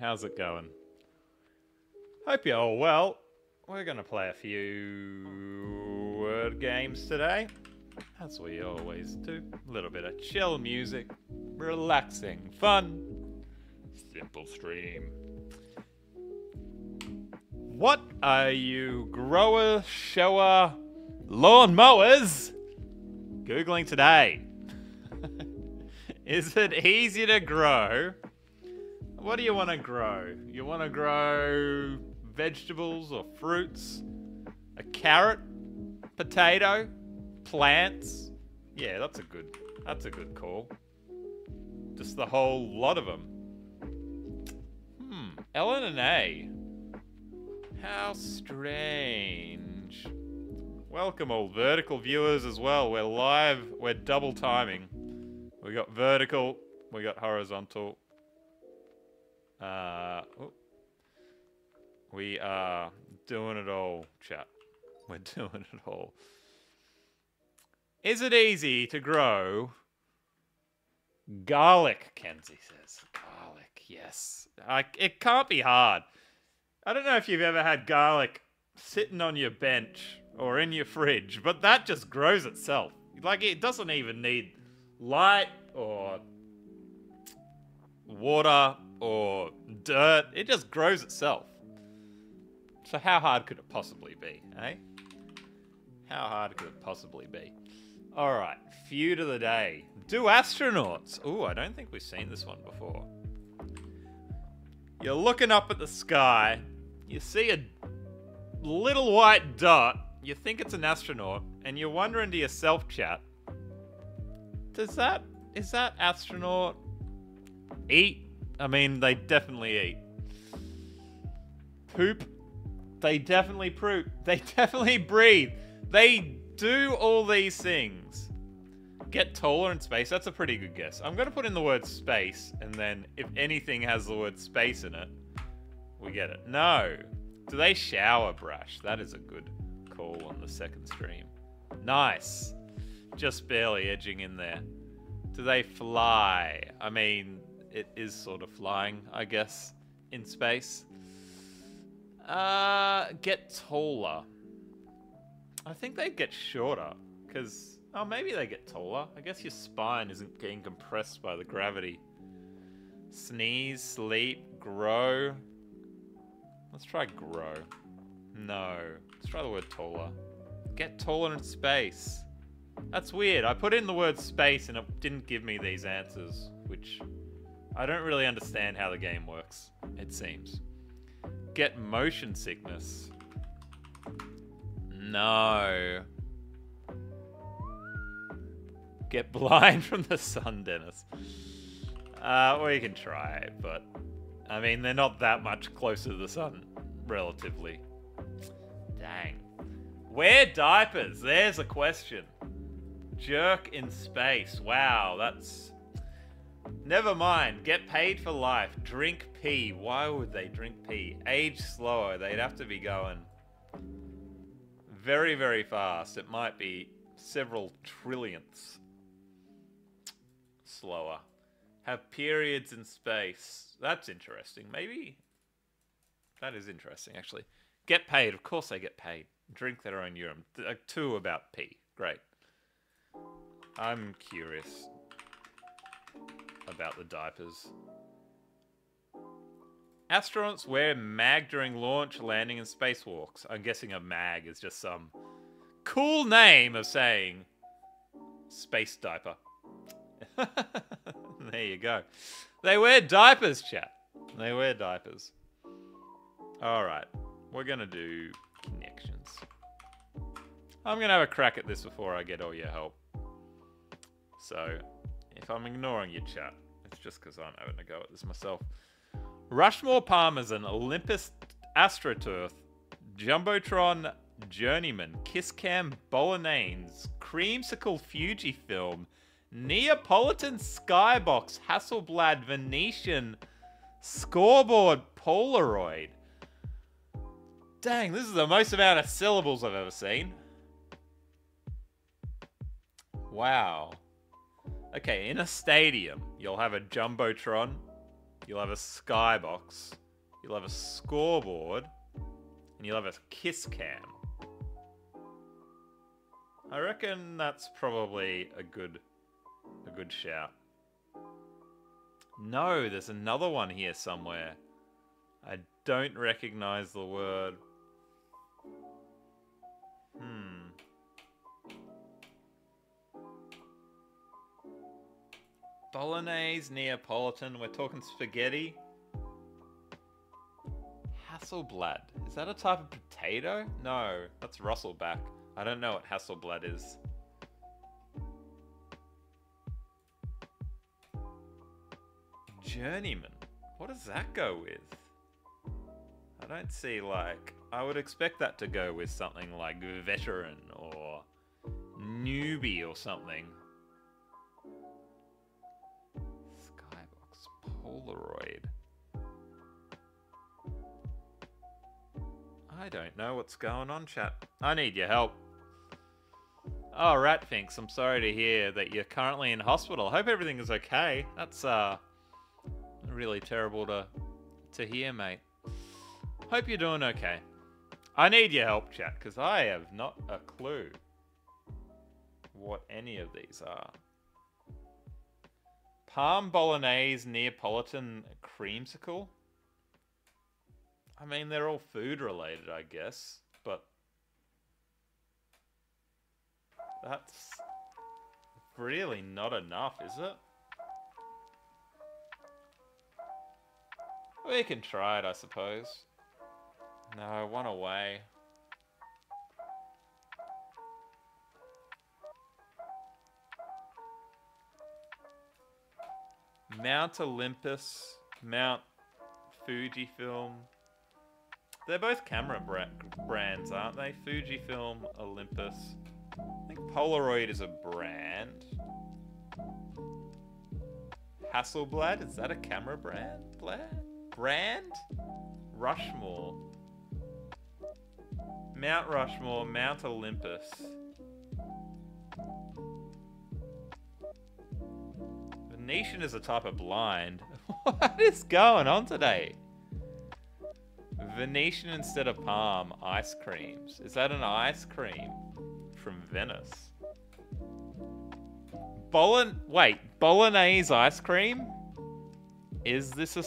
How's it going? Hope you're all well. We're going to play a few word games today. As we always do. A little bit of chill music, relaxing, fun, simple stream. What are you grower, shower, lawn mowers Googling today? Is it easy to grow? What do you want to grow? You want to grow vegetables or fruits? A carrot? Potato? Plants? Yeah, that's a good that's a good call. Just the whole lot of them. Hmm, Ellen and A. How strange. Welcome all vertical viewers as well. We're live, we're double timing. We got vertical, we got horizontal. Uh, oh. we are doing it all, chat. We're doing it all. Is it easy to grow garlic? Kenzie says. Garlic, yes. I, it can't be hard. I don't know if you've ever had garlic sitting on your bench or in your fridge, but that just grows itself. Like, it doesn't even need light or water or dirt. It just grows itself. So how hard could it possibly be, eh? How hard could it possibly be? Alright, feud of the day. Do astronauts. Ooh, I don't think we've seen this one before. You're looking up at the sky. You see a little white dot. You think it's an astronaut. And you're wondering to yourself, chat, does that, is that astronaut eat? I mean, they definitely eat. Poop? They definitely poop. They definitely breathe. They do all these things. Get taller in space. That's a pretty good guess. I'm going to put in the word space, and then if anything has the word space in it, we get it. No. Do they shower brush? That is a good call on the second stream. Nice. Just barely edging in there. Do they fly? I mean, it is sort of flying, I guess, in space. Uh, get taller. I think they get shorter, because... Oh, maybe they get taller. I guess your spine isn't getting compressed by the gravity. Sneeze, sleep, grow. Let's try grow. No. Let's try the word taller. Get taller in space. That's weird. I put in the word space and it didn't give me these answers, which I don't really understand how the game works, it seems. Get motion sickness. No. Get blind from the sun, Dennis. Uh, we can try, but I mean, they're not that much closer to the sun, relatively. Dang. Wear diapers. There's a question. Jerk in space. Wow, that's... Never mind. Get paid for life. Drink pee. Why would they drink pee? Age slower. They'd have to be going very, very fast. It might be several trillionths slower. Have periods in space. That's interesting. Maybe... That is interesting, actually. Get paid. Of course they get paid. Drink their own urine. Uh, two about pee. Great. I'm curious about the diapers. Astronauts wear mag during launch, landing, and spacewalks. I'm guessing a mag is just some cool name of saying space diaper. there you go. They wear diapers, chat. They wear diapers. Alright. We're going to do connections. I'm going to have a crack at this before I get all your help. So, if I'm ignoring your chat, just because I'm having a go at this myself. Rushmore Parmesan, Olympus AstroTurf, Jumbotron Journeyman, Kiss Kisscam Bolognese, Creamsicle Fujifilm, Neapolitan Skybox, Hasselblad Venetian, Scoreboard Polaroid. Dang, this is the most amount of syllables I've ever seen. Wow. Okay, in a stadium, you'll have a Jumbotron, you'll have a skybox, you'll have a scoreboard, and you'll have a kiss cam. I reckon that's probably a good a good shout. No, there's another one here somewhere. I don't recognize the word. Bolognese, Neapolitan, we're talking spaghetti. Hasselblad. Is that a type of potato? No, that's Hasselback. I don't know what Hasselblad is. Journeyman. What does that go with? I don't see, like... I would expect that to go with something like veteran or newbie or something. Polaroid. I don't know what's going on, chat. I need your help. Oh, Ratfinks, I'm sorry to hear that you're currently in hospital. Hope everything is okay. That's uh really terrible to to hear, mate. Hope you're doing okay. I need your help, chat, because I have not a clue what any of these are. Palm Bolognese Neapolitan Creamsicle? I mean, they're all food related, I guess, but that's really not enough, is it? We can try it, I suppose. No, one away. Mount Olympus, Mount Fujifilm. They're both camera bra brands, aren't they? Fujifilm, Olympus. I think Polaroid is a brand. Hasselblad, is that a camera brand? Brand? Rushmore. Mount Rushmore, Mount Olympus. Venetian is a type of blind. what is going on today? Venetian instead of palm, ice creams. Is that an ice cream from Venice? Bolon wait, bolognese ice cream? Is this a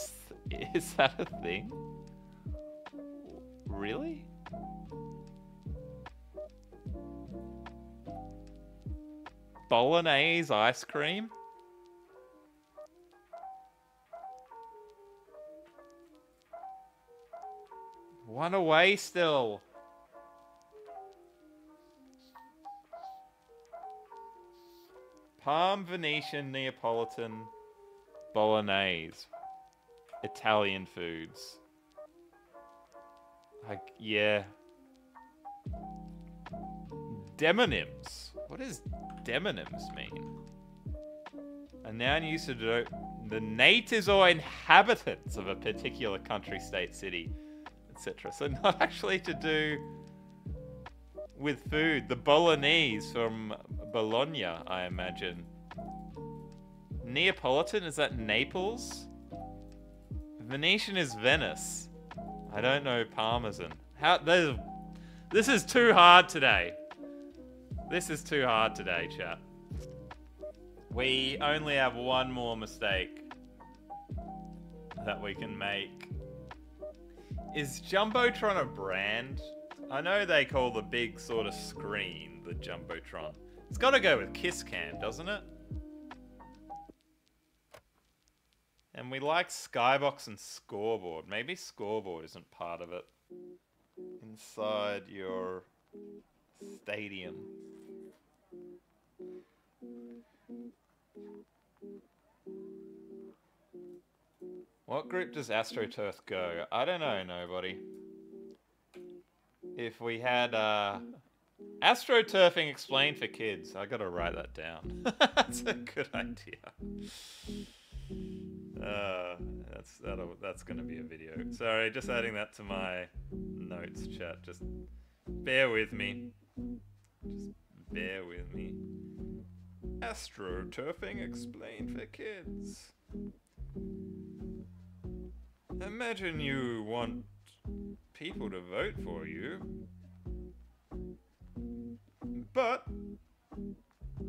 is that a thing? Really? Bolognese ice cream? One away still. Palm Venetian Neapolitan Bolognese. Italian foods. Like, yeah. Demonyms. What does demonyms mean? A noun used to denote the natives or inhabitants of a particular country, state, city, etc. So not actually to do with food. The bolognese from Bologna, I imagine. Neapolitan, is that Naples? Venetian is Venice. I don't know Parmesan. How this, this is too hard today. This is too hard today, chat. We only have one more mistake that we can make. Is Jumbotron a brand? I know they call the big sort of screen the Jumbotron. It's got to go with Kiss Cam, doesn't it? And we like Skybox and Scoreboard. Maybe Scoreboard isn't part of it. Inside your stadium. What group does AstroTurf go? I don't know, nobody. If we had uh, AstroTurfing explained for kids, I gotta write that down. That's a good idea. Uh, that's that'll, that's gonna be a video. Sorry, just adding that to my notes chat. Just bear with me. Just bear with me. Astroturfing explained for kids. Imagine you want people to vote for you, but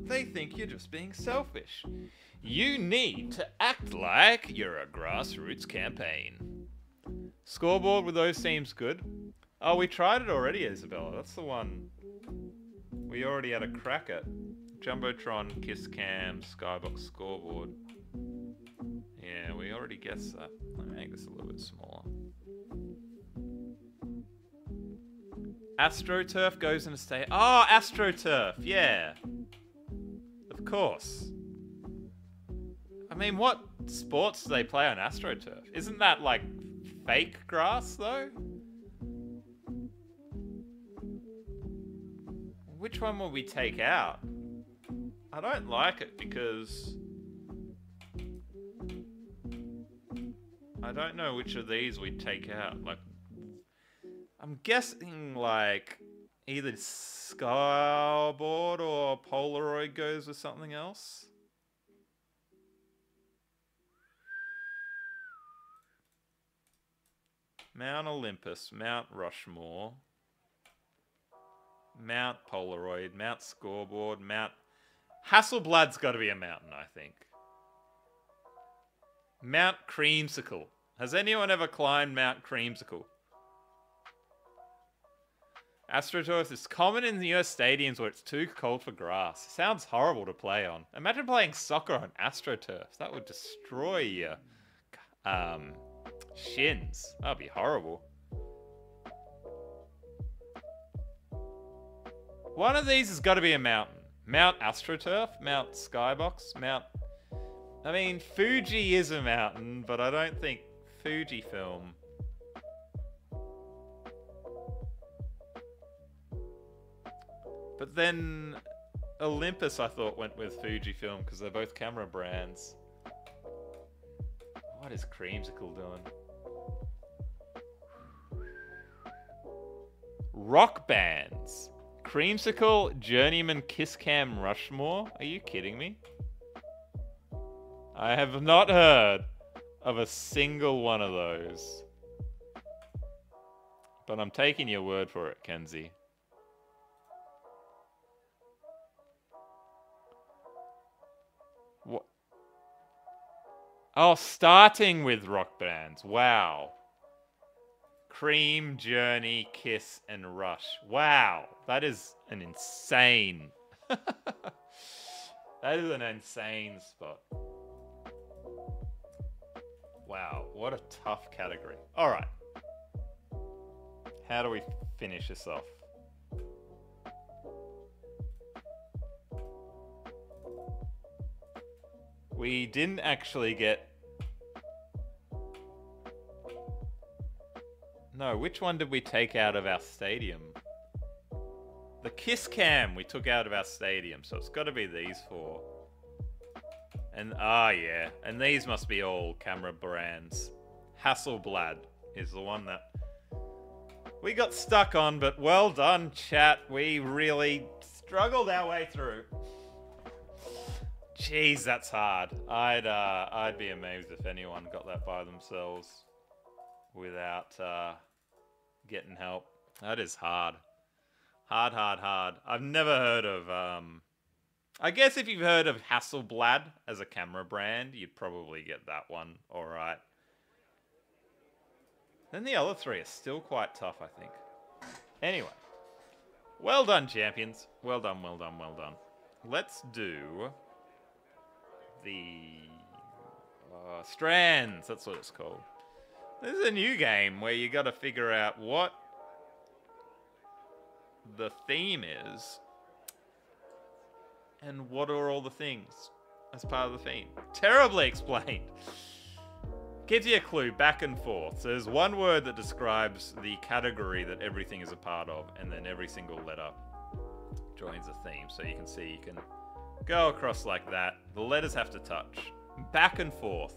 they think you're just being selfish. You need to act like you're a grassroots campaign. Scoreboard with those seems good. Oh, we tried it already, Isabella. That's the one we already had a crack at. Jumbotron, Kiss Cam, Skybox Scoreboard. Yeah, we already guessed that. Make this a little bit smaller. AstroTurf goes in a state. Oh, AstroTurf, yeah. Of course. I mean, what sports do they play on AstroTurf? Isn't that like fake grass though? Which one will we take out? I don't like it because I don't know which of these we take out. Like, I'm guessing like either Scoreboard or Polaroid goes with something else. Mount Olympus, Mount Rushmore, Mount Polaroid, Mount Scoreboard, Mount... Hasselblad's got to be a mountain, I think. Mount Creamsicle. Has anyone ever climbed Mount Creamsicle? AstroTurf is common in the US stadiums where it's too cold for grass. Sounds horrible to play on. Imagine playing soccer on AstroTurf. That would destroy your um, shins. That'd be horrible. One of these has got to be a mountain. Mount AstroTurf, Mount Skybox, Mount... I mean, Fuji is a mountain, but I don't think Fujifilm... But then Olympus, I thought, went with Fujifilm because they're both camera brands. What is Creamsicle doing? Rock bands. Creamsicle, Journeyman, Kisscam, Rushmore? Are you kidding me? I have not heard of a single one of those. But I'm taking your word for it, Kenzie. What? Oh, starting with rock bands. Wow. Cream, Journey, Kiss, and Rush. Wow, that is an insane. that is an insane spot. Wow, what a tough category. All right. How do we finish this off? We didn't actually get No, which one did we take out of our stadium? The Kiss Cam we took out of our stadium, so it's got to be these four. And, ah, yeah. And these must be all camera brands. Hasselblad is the one that we got stuck on, but well done, chat. We really struggled our way through. Jeez, that's hard. I'd, uh, I'd be amazed if anyone got that by themselves without uh, getting help. That is hard. Hard, hard, hard. I've never heard of... Um, I guess if you've heard of Hasselblad as a camera brand, you'd probably get that one alright. Then the other three are still quite tough, I think. Anyway. Well done, champions. Well done, well done, well done. Let's do the uh, strands. That's what it's called. This is a new game where you got to figure out what the theme is and what are all the things as part of the theme. Terribly explained. Gives you a clue back and forth. So there's one word that describes the category that everything is a part of, and then every single letter joins a theme. So you can see you can go across like that. The letters have to touch. Back and forth.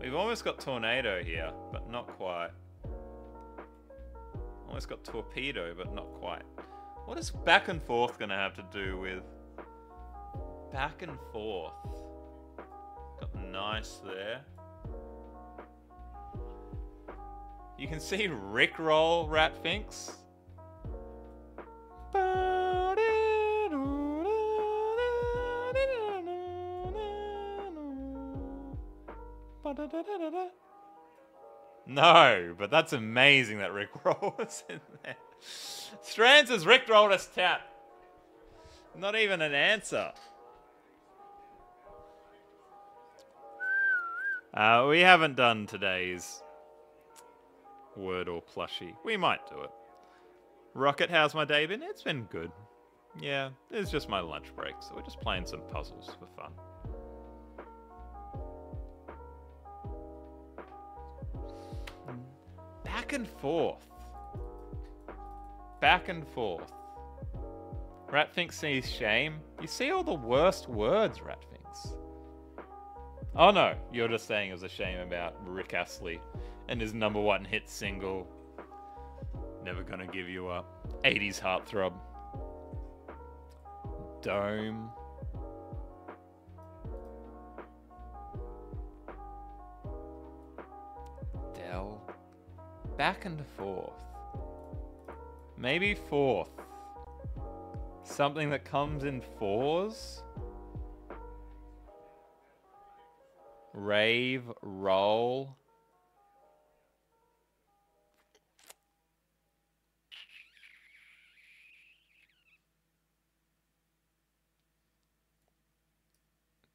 We've almost got tornado here, but not quite. Almost got torpedo, but not quite. What is back and forth going to have to do with back and forth? Got nice there. You can see Rickroll Ratfinks. No, but that's amazing that Rickroll was in there. Strands has Rickrolled us tap. Not even an answer. Uh, we haven't done today's word or plushie. We might do it. Rocket, how's my day been? It's been good. Yeah, it's just my lunch break, so we're just playing some puzzles for fun. Back and forth. Back and forth. Ratfinks sees shame. You see all the worst words, Ratfinks. Oh no, you're just saying it was a shame about Rick Astley and his number one hit single, Never Gonna Give You Up. 80s heartthrob. Dome. Dell. Back and forth. Maybe fourth. Something that comes in fours? Rave, roll.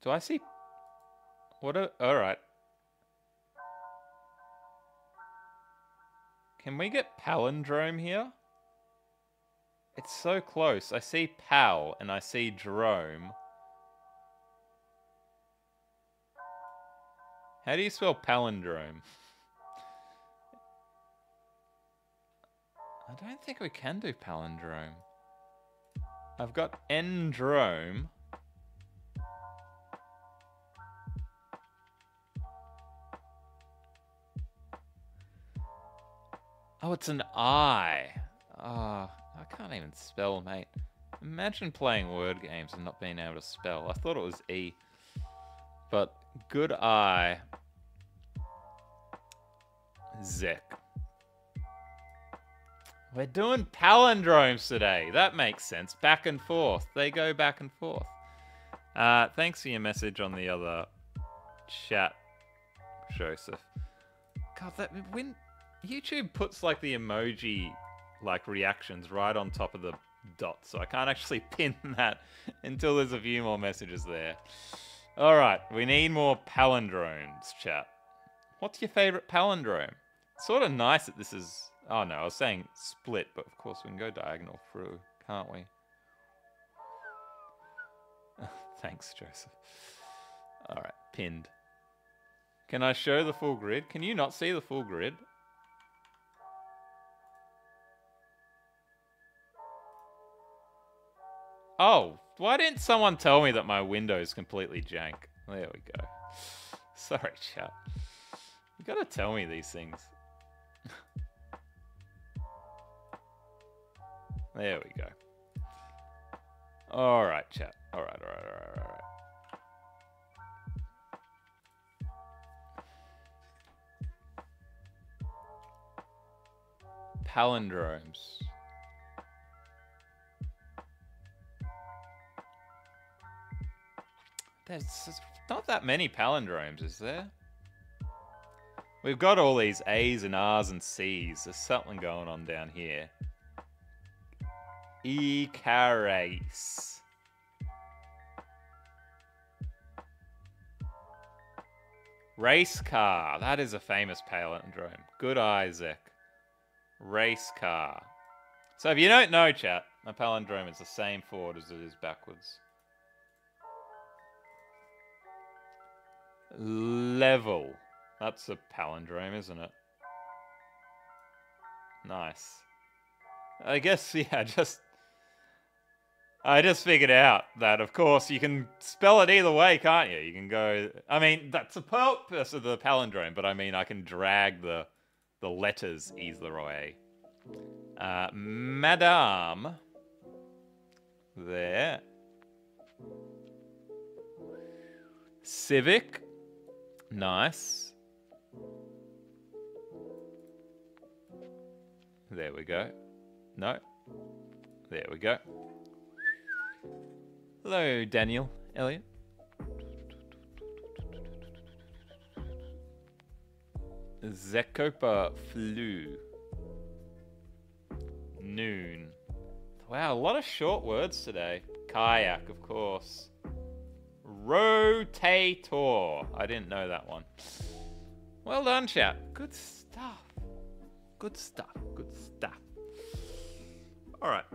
Do I see... What a... Alright. Can we get palindrome here? It's so close. I see pal and I see Jerome. How do you spell palindrome? I don't think we can do palindrome. I've got endrome. Oh, it's an I. Oh, I can't even spell, mate. Imagine playing word games and not being able to spell. I thought it was E. But good eye. Zek. We're doing palindromes today. That makes sense. Back and forth. They go back and forth. Uh, thanks for your message on the other chat, Joseph. God, that when YouTube puts like the emoji like reactions right on top of the dot, so I can't actually pin that until there's a few more messages there. All right, we need more palindromes, chat. What's your favorite palindrome? Sort of nice that this is... Oh no, I was saying split, but of course we can go diagonal through, can't we? Thanks, Joseph. All right, pinned. Can I show the full grid? Can you not see the full grid? Oh, why didn't someone tell me that my window is completely jank? There we go. Sorry, chat. You gotta tell me these things. There we go. Alright, chat. Alright, alright, alright, alright. Palindromes. There's not that many palindromes, is there? We've got all these A's and R's and C's. There's something going on down here. Icaris. Race Race car. That is a famous palindrome. Good Isaac. Race car. So if you don't know, chat, a palindrome is the same forward as it is backwards. Level. That's a palindrome, isn't it? Nice. I guess, yeah, just... I just figured out that, of course, you can spell it either way, can't you? You can go... I mean, that's the purpose of the palindrome, but I mean, I can drag the, the letters either way. Uh, Madame. There. Civic. Nice. There we go. No. There we go. Hello, Daniel. Elliot. Zekopa flu. Noon. Wow, a lot of short words today. Kayak, of course. Rotator. I didn't know that one. Well done, chat. Good stuff. Good stuff. Good stuff. All right.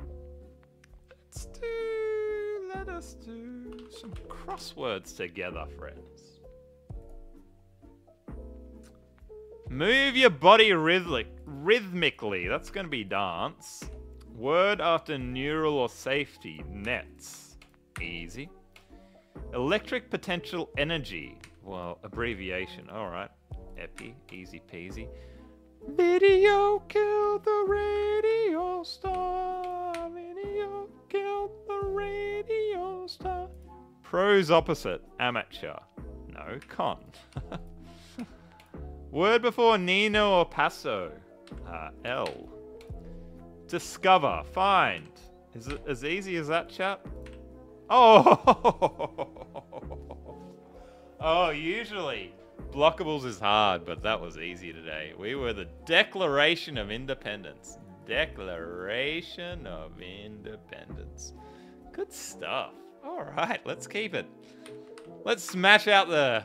Let's do. Let us do some crosswords together, friends. Move your body rhythmic, rhythmically. That's going to be dance. Word after neural or safety. Nets. Easy. Electric potential energy. Well, abbreviation. All right. Epi. Easy peasy. Video killed the radio star. Video killed the radio star. Pros opposite. Amateur. No, con. Word before Nino or Paso. Uh, El. Discover. Find. Is it as easy as that, chap? Oh! oh, usually blockables is hard, but that was easy today. We were the Declaration of Independence. Declaration of Independence. Good stuff. All right, let's keep it. Let's smash out the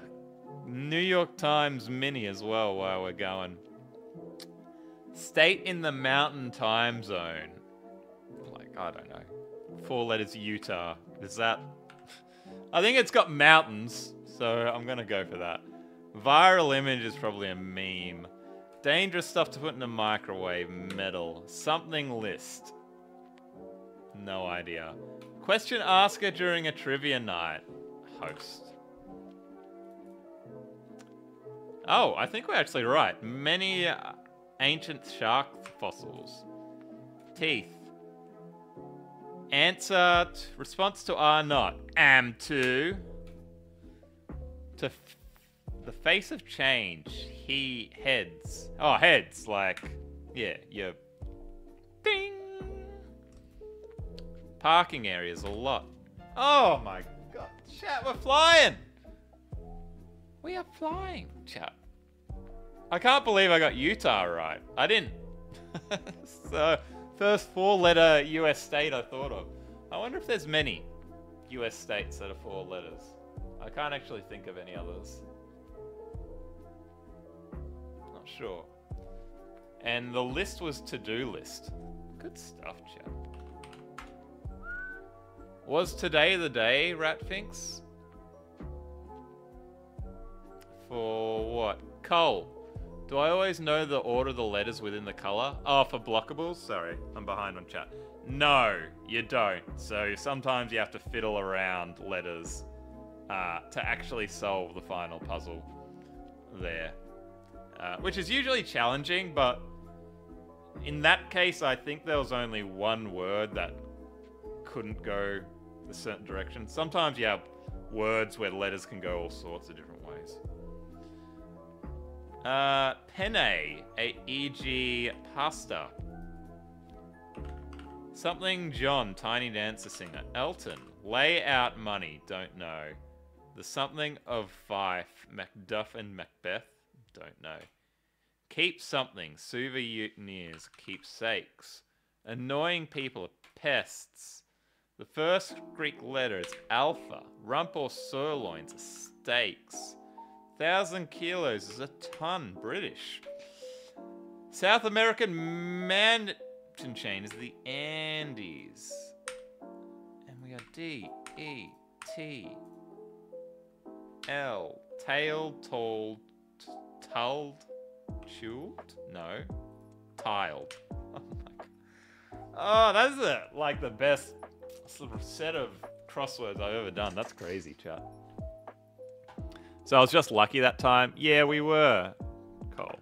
New York Times Mini as well while we're going. State in the mountain time zone. Like, I don't know. Four letters Utah. Is that. I think it's got mountains, so I'm gonna go for that. Viral image is probably a meme. Dangerous stuff to put in a microwave. Metal. Something list. No idea. Question asker during a trivia night. Host. Oh, I think we're actually right. Many uh, ancient shark fossils. Teeth. Answer, response to R not. Am to. To the face of change. He heads. Oh, heads. Like, yeah, you. Ding. Parking areas a lot. Oh my god. Chat, we're flying. We are flying, chat. I can't believe I got Utah right. I didn't. so, first four letter US state I thought of. I wonder if there's many US states that are four letters. I can't actually think of any others. Sure. And the list was to do list. Good stuff, chat. Was today the day, Ratfinks? For what? Cole. Do I always know the order of the letters within the color? Oh, for blockables? Sorry, I'm behind on chat. No, you don't. So sometimes you have to fiddle around letters uh, to actually solve the final puzzle there. Uh, which is usually challenging, but in that case, I think there was only one word that couldn't go a certain direction. Sometimes you have words where letters can go all sorts of different ways. Uh, penne, a e.g. pasta. Something John, tiny dancer singer. Elton, lay out money, don't know. The something of Fife, Macduff and Macbeth, don't know. Keep something, souvenirs, keepsakes. Annoying people, are pests. The first Greek letter is alpha. Rump or sirloins, are steaks. Thousand kilos is a ton, British. South American mountain chain is the Andes. And we are D, E, T, L. Tail, told, tulled, chewed? No. Tiled. Oh that's the, like the best sort of set of crosswords I've ever done. That's crazy, chat. So I was just lucky that time. Yeah, we were. Cool.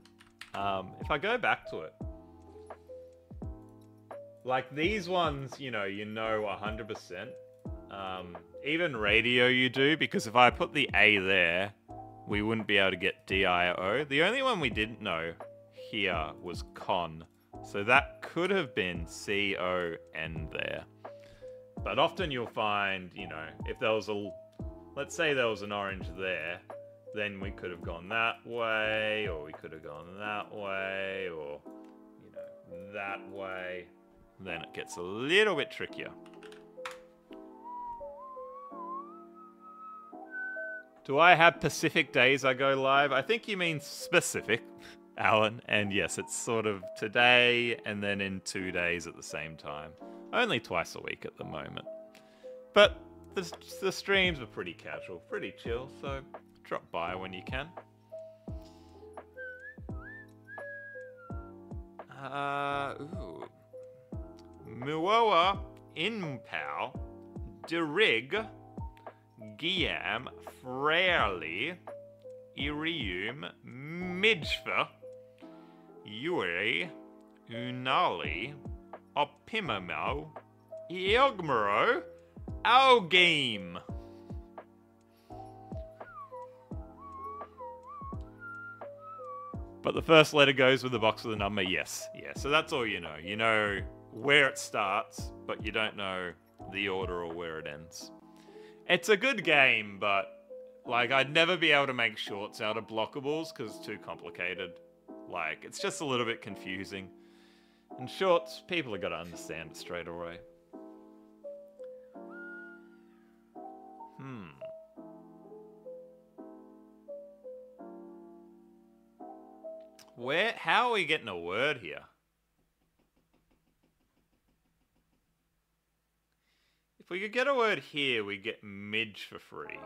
Um, if I go back to it, like these ones, you know, you know 100%. Um, even radio you do, because if I put the A there, we wouldn't be able to get D-I-O. The only one we didn't know here was con. So that could have been C-O-N there. But often you'll find, you know, if there was a, let's say there was an orange there, then we could have gone that way, or we could have gone that way, or, you know, that way. Then it gets a little bit trickier. Do I have Pacific days I go live? I think you mean specific, Alan. And yes, it's sort of today and then in two days at the same time. Only twice a week at the moment. But the, the streams are pretty casual, pretty chill, so drop by when you can. Uh, ooh. Muoa Inpao Derig Giam Frarely Irium Midgfa Yuri Unali Opimamo Iogmaro Algame. But the first letter goes with the box with the number, yes. Yeah, so that's all you know. You know where it starts, but you don't know the order or where it ends. It's a good game, but like I'd never be able to make shorts out of blockables because it's too complicated. Like it's just a little bit confusing. And shorts, people are gonna understand it straight away. Hmm. Where? How are we getting a word here? If we could get a word here, we get midge for free.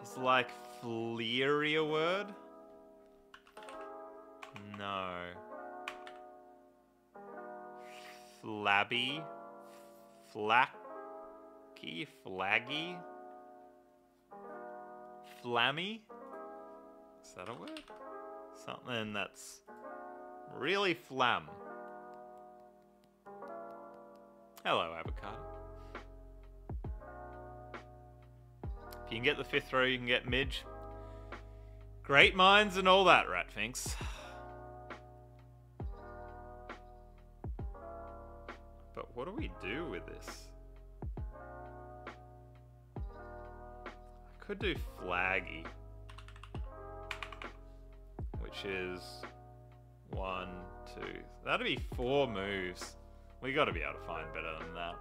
Is like fleary a word? No. Flabby? Flacky? Flaggy? Flammy? Is that a word? Something that's really flam. Hello, avocado. If you can get the fifth row, you can get Midge. Great minds and all that, Ratfinks. But what do we do with this? I could do Flaggy. Which is one, two. That'd be four moves. We got to be able to find better than that.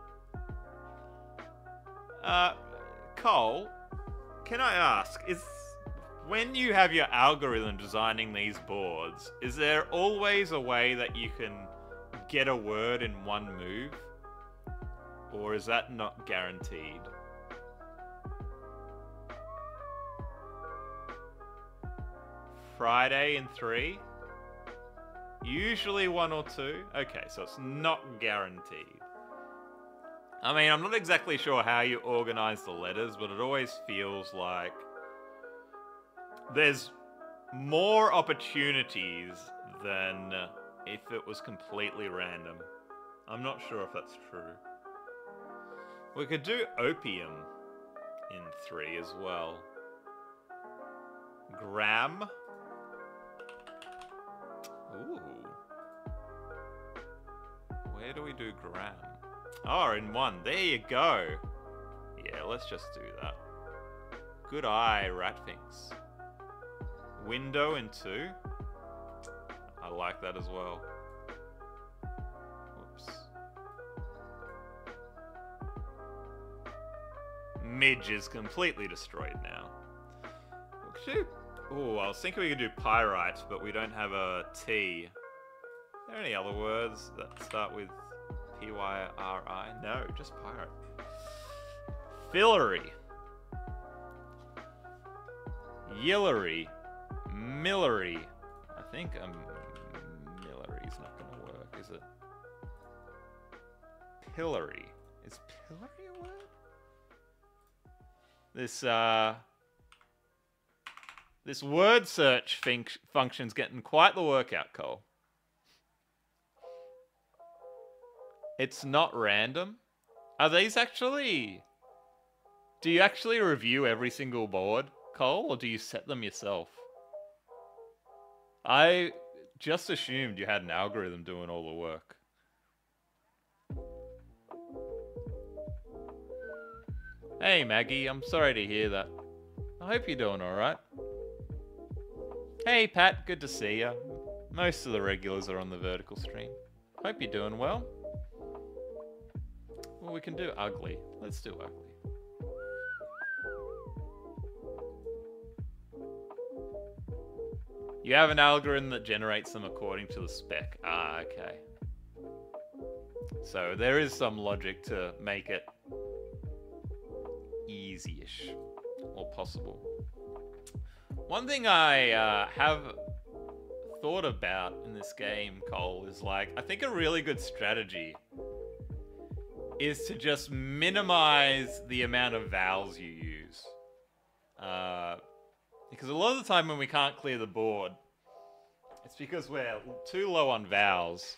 Uh, Cole, can I ask, is when you have your algorithm designing these boards, is there always a way that you can get a word in one move? Or is that not guaranteed? Friday in three? Usually one or two. Okay, so it's not guaranteed. I mean, I'm not exactly sure how you organize the letters, but it always feels like there's more opportunities than if it was completely random. I'm not sure if that's true. We could do opium in three as well. Gram. Ooh. Where do we do gram? Oh, in one. There you go. Yeah, let's just do that. Good eye, Ratfinks. Window in two. I like that as well. Whoops. Midge is completely destroyed now. Oh, I was thinking we could do pyrite, but we don't have a T. There any other words that start with P-Y-R-I? No, just pyrite. Fillery. Yillery. Millery. I think um, Millery's not going to work, is it? Pillory. Is pillory a word? This, uh... This word search func function's getting quite the workout, Cole. It's not random. Are these actually... Do you actually review every single board, Cole, or do you set them yourself? I just assumed you had an algorithm doing all the work. Hey Maggie, I'm sorry to hear that. I hope you're doing alright. Hey Pat, good to see you. Most of the regulars are on the vertical stream. Hope you're doing well. Well, we can do ugly. Let's do ugly. You have an algorithm that generates them according to the spec. Ah, okay. So there is some logic to make it easy-ish or possible. One thing I uh, have thought about in this game, Cole, is like, I think a really good strategy is to just minimize the amount of vowels you use. Uh, because a lot of the time when we can't clear the board, it's because we're too low on vowels.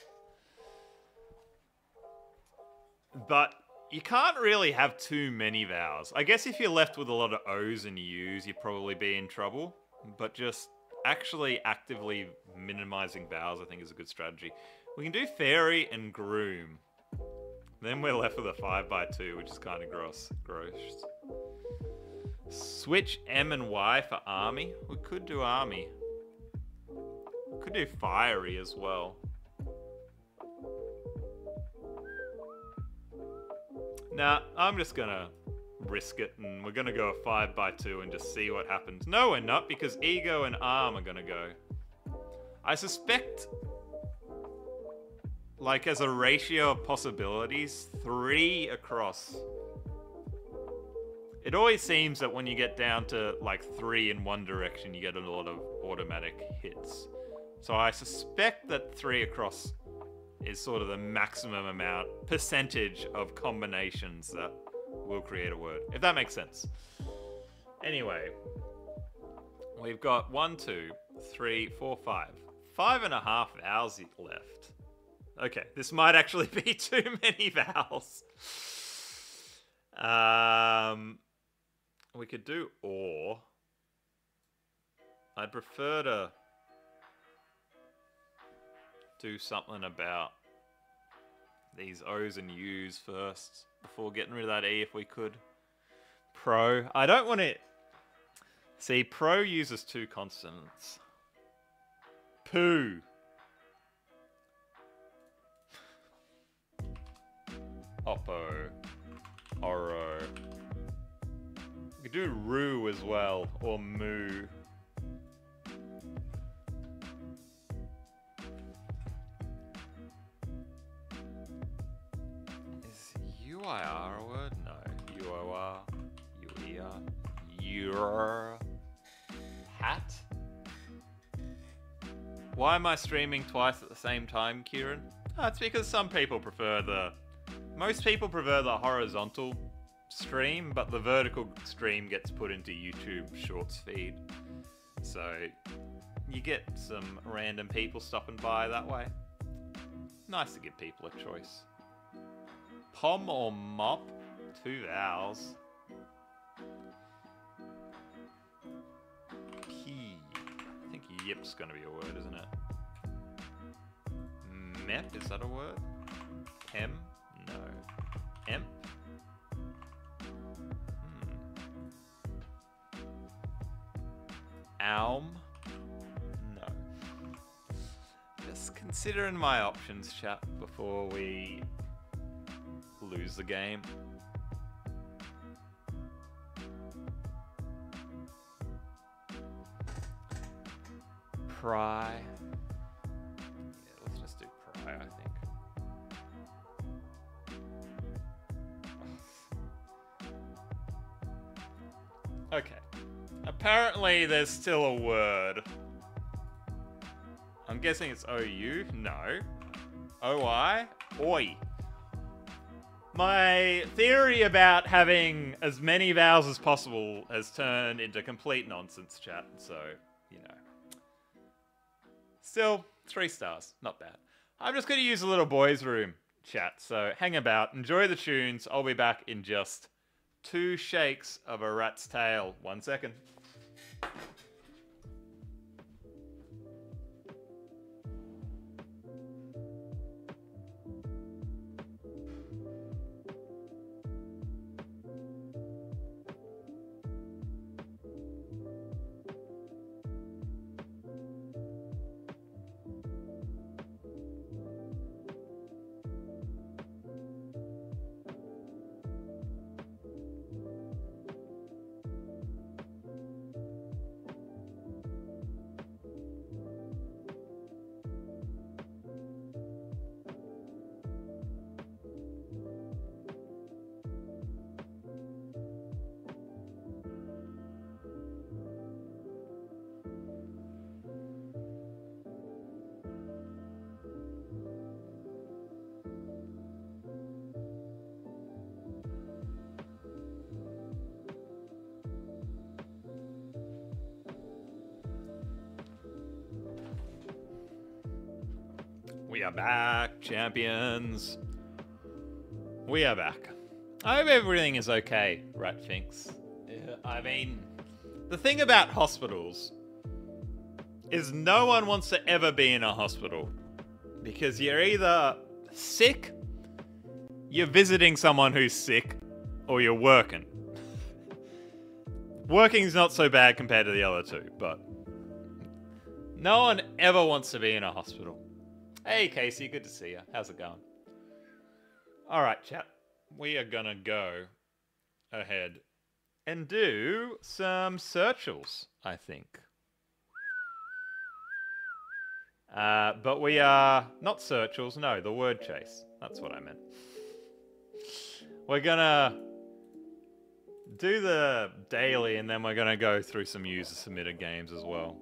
But you can't really have too many vowels. I guess if you're left with a lot of O's and U's, you'd probably be in trouble. But just actually actively minimizing vowels, I think, is a good strategy. We can do fairy and groom. Then we're left with a 5x2, which is kind of gross. gross. Switch M and Y for army. We could do army. We could do fiery as well. Nah, I'm just gonna risk it and we're gonna go a 5 by 2 and just see what happens. No, we're not because ego and arm are gonna go. I suspect, like as a ratio of possibilities, 3 across it always seems that when you get down to like three in one direction, you get a lot of automatic hits. So I suspect that three across is sort of the maximum amount, percentage of combinations that will create a word, if that makes sense. Anyway, we've got one, two, three, four, five. Five and a half vowels left. Okay, this might actually be too many vowels. Um, we could do or. I'd prefer to do something about these O's and U's first before getting rid of that E if we could. Pro. I don't want it. See, pro uses two consonants. Poo. Oppo. Oro could do Roo as well, or Moo. Is UIR a word? No. UOR. UER. Your hat? Why am I streaming twice at the same time, Kieran? Oh, it's because some people prefer the... Most people prefer the horizontal stream, but the vertical stream gets put into YouTube Shorts feed. So you get some random people stopping by that way. Nice to give people a choice. Pom or mop? Two vowels. P. I think yip's gonna be a word, isn't it? Mep, is that a word? Hem? No. Emp? Hmm. Alm? No. Just considering my options, chat, before we lose the game. Pry. Okay. Apparently there's still a word. I'm guessing it's OU? No. OI? Oi. My theory about having as many vowels as possible has turned into complete nonsense, chat. So, you know. Still, three stars. Not bad. I'm just going to use a little boys' room, chat. So, hang about. Enjoy the tunes. I'll be back in just two shakes of a rat's tail. One second. We are back, champions. We are back. I hope everything is okay, Ratfinks. Yeah, uh, I mean, the thing about hospitals is no one wants to ever be in a hospital because you're either sick, you're visiting someone who's sick, or you're working. Working's not so bad compared to the other two, but no one ever wants to be in a hospital. Hey, Casey, good to see you. How's it going? All right, chat. We are gonna go ahead and do some searchals, I think. Uh, but we are not searchals, no, the word chase. That's what I meant. We're gonna do the daily and then we're gonna go through some user submitted games as well.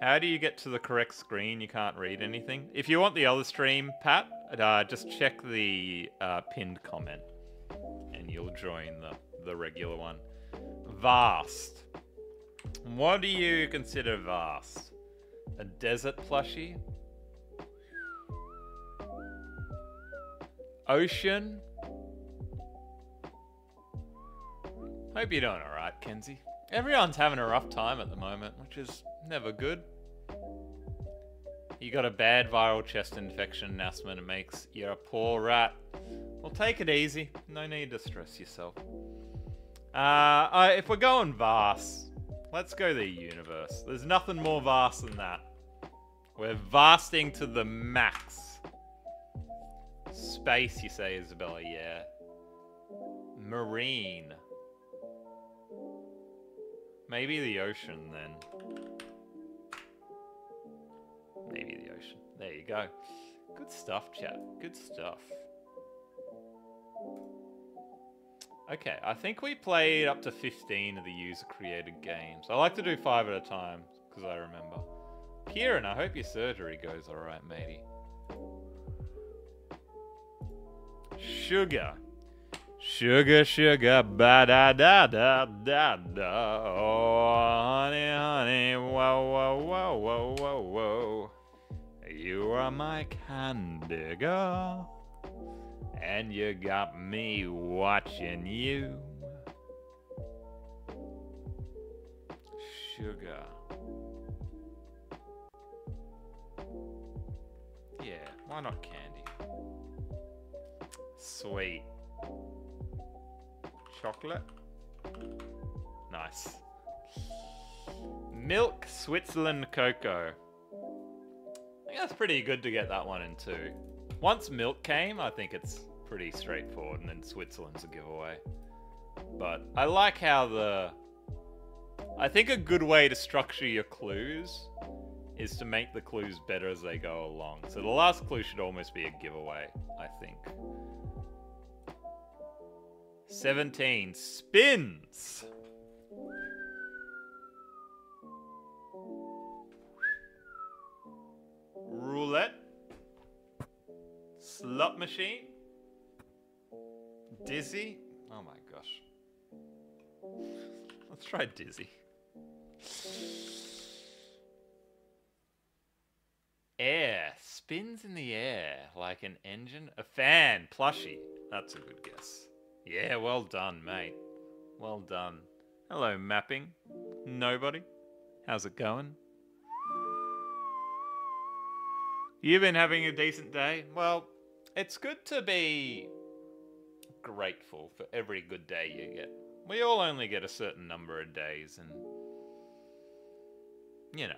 How do you get to the correct screen? You can't read anything. If you want the other stream, Pat, uh, just check the uh, pinned comment and you'll join the, the regular one. Vast. What do you consider vast? A desert plushie? Ocean? Hope you're doing alright, Kenzie. Everyone's having a rough time at the moment, which is never good. You got a bad viral chest infection, Nasman. It makes you a poor rat. Well, take it easy. No need to stress yourself. Uh, if we're going vast, let's go the universe. There's nothing more vast than that. We're vasting to the max. Space, you say, Isabella? Yeah. Marine. Maybe the ocean then. Maybe the ocean. There you go. Good stuff, chat. Good stuff. Okay, I think we played up to 15 of the user-created games. I like to do five at a time, because I remember. Kieran, I hope your surgery goes alright, matey. Sugar. Sugar, sugar, ba da da da da da. Oh, honey, honey, whoa, whoa, whoa, whoa, whoa, whoa. You are my candy girl, and you got me watching you. Sugar. Yeah, why not candy? Sweet. Chocolate. Nice. Milk Switzerland cocoa. I think that's pretty good to get that one in two. Once milk came, I think it's pretty straightforward, and then Switzerland's a giveaway. But I like how the... I think a good way to structure your clues is to make the clues better as they go along. So the last clue should almost be a giveaway, I think. 17 spins. Roulette. Slot machine. Dizzy. Oh my gosh. Let's try Dizzy. Air. Spins in the air like an engine. A fan. Plushie. That's a good guess. Yeah, well done, mate. Well done. Hello, mapping. Nobody. How's it going? You've been having a decent day? Well, it's good to be grateful for every good day you get. We all only get a certain number of days, and you know.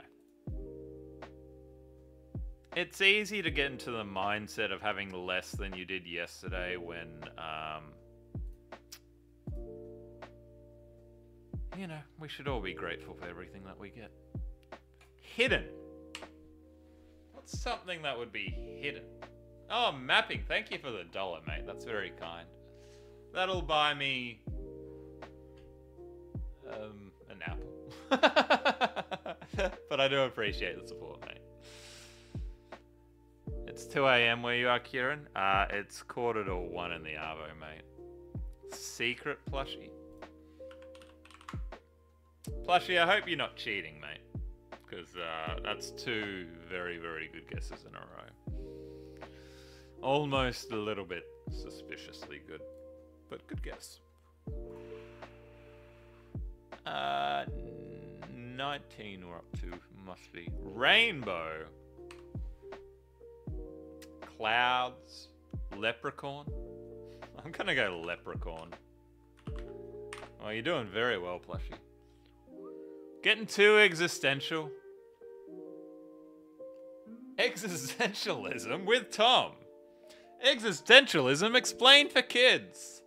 It's easy to get into the mindset of having less than you did yesterday when, um, you know, we should all be grateful for everything that we get. Hidden. What's something that would be hidden? Oh, mapping. Thank you for the dollar, mate. That's very kind. That'll buy me um, an apple. but I do appreciate the support, mate. It's 2 a.m. where you are, Kieran. Uh, it's quarter to 1 in the Arvo, mate. Secret plushie. Plushie, I hope you're not cheating, mate. because uh, that's two very, very good guesses in a row. Almost a little bit suspiciously good, but good guess. Uh, 19 we're up to, must be. Rainbow. Clouds. Leprechaun. I'm gonna go leprechaun. Oh, you're doing very well, Plushie. Getting too existential. Existentialism with Tom. Existentialism explained for kids.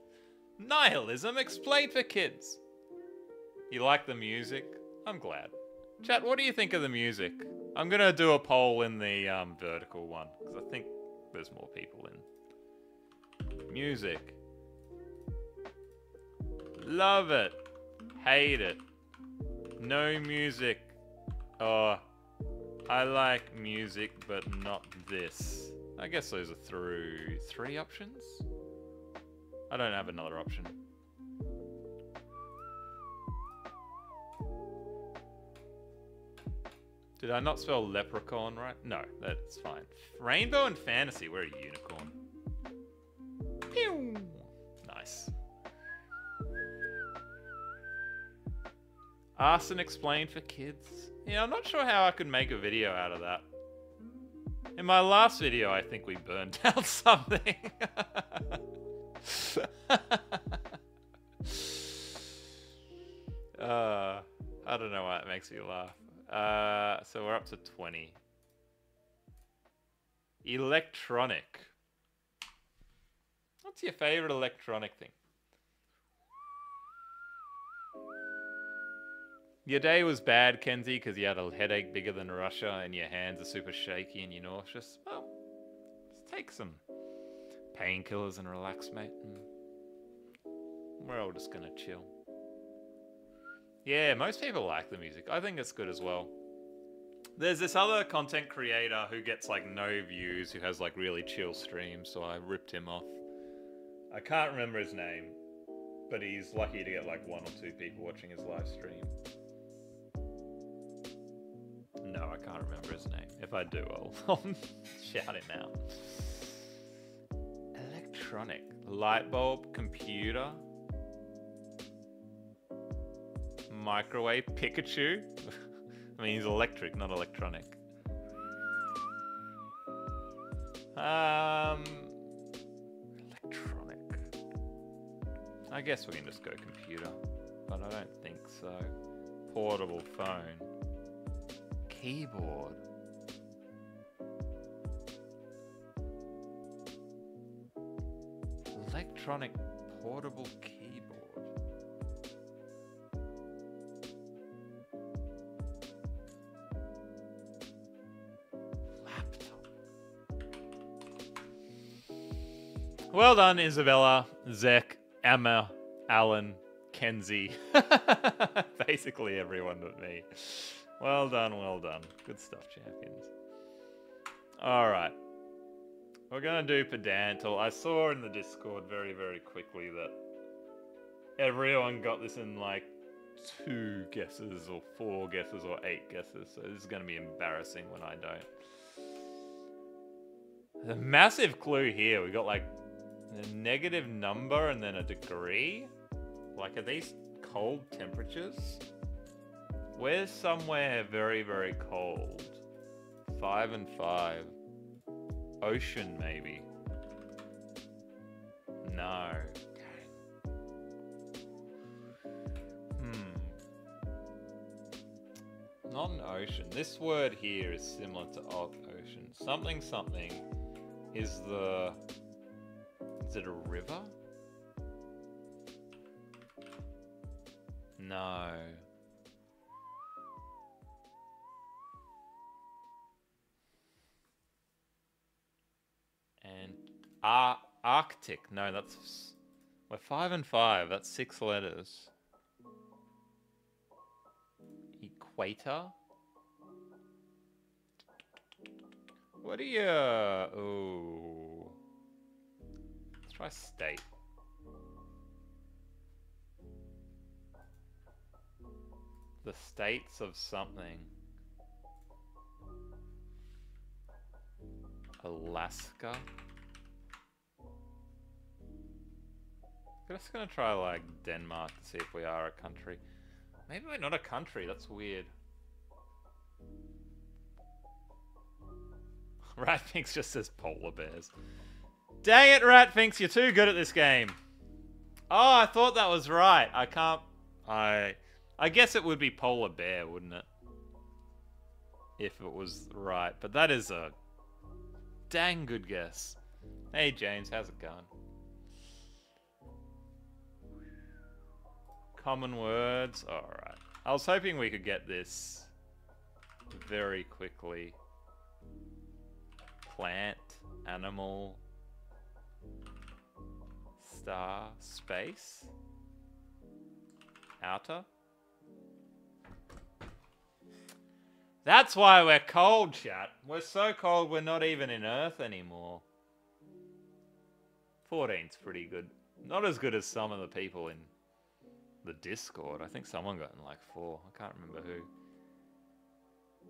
Nihilism explained for kids. You like the music? I'm glad. Chat, what do you think of the music? I'm gonna do a poll in the um, vertical one because I think there's more people in. Music. Love it. Hate it. No music. Oh, I like music, but not this. I guess those are through three options. I don't have another option. Did I not spell leprechaun right? No, that's fine. Rainbow and fantasy, we're a unicorn. Pew! Arson explained for kids. Yeah, I'm not sure how I could make a video out of that. In my last video, I think we burned down something. uh, I don't know why it makes me laugh. Uh, so we're up to 20. Electronic. What's your favorite electronic thing? Your day was bad, Kenzie, because you had a headache bigger than Russia and your hands are super shaky and you're nauseous. Well, let's take some painkillers and relax, mate. And we're all just gonna chill. Yeah, most people like the music. I think it's good as well. There's this other content creator who gets like no views, who has like really chill streams, so I ripped him off. I can't remember his name, but he's lucky to get like one or two people watching his live stream. No, I can't remember his name. If I do, I'll, shout him out. Electronic. Light bulb, computer, microwave, Pikachu. I mean, he's electric, not electronic. Um, electronic. I guess we can just go computer, but I don't think so. Portable phone. Keyboard. Electronic portable keyboard. Laptop. Well done, Isabella, Zek, Emma, Alan, Kenzie. Basically everyone but me. Well done, well done. Good stuff, champions. Alright. We're gonna do Pedantle. I saw in the Discord very, very quickly that everyone got this in like two guesses or four guesses or eight guesses, so this is gonna be embarrassing when I don't. The massive clue here, we got like a negative number and then a degree. Like, are these cold temperatures? We're somewhere very, very cold. Five and five. Ocean, maybe. No. Hmm. Not an ocean. This word here is similar to ocean. Something something is the... Is it a river? No. and Ar Arctic. No, that's we're five and five. That's six letters. Equator. What do you? Oh, let's try state. The states of something. Alaska. Just gonna try like Denmark to see if we are a country. Maybe we're not a country, that's weird. Ratfinks just says polar bears. Dang it, Ratfinks, you're too good at this game. Oh, I thought that was right. I can't... I... I guess it would be polar bear, wouldn't it? If it was right. But that is a dang good guess. Hey, James, how's it going? Common words. Alright. I was hoping we could get this very quickly. Plant, animal, star, space, outer. That's why we're cold, chat. We're so cold we're not even in Earth anymore. 14's pretty good. Not as good as some of the people in the Discord. I think someone got in like 4. I can't remember who.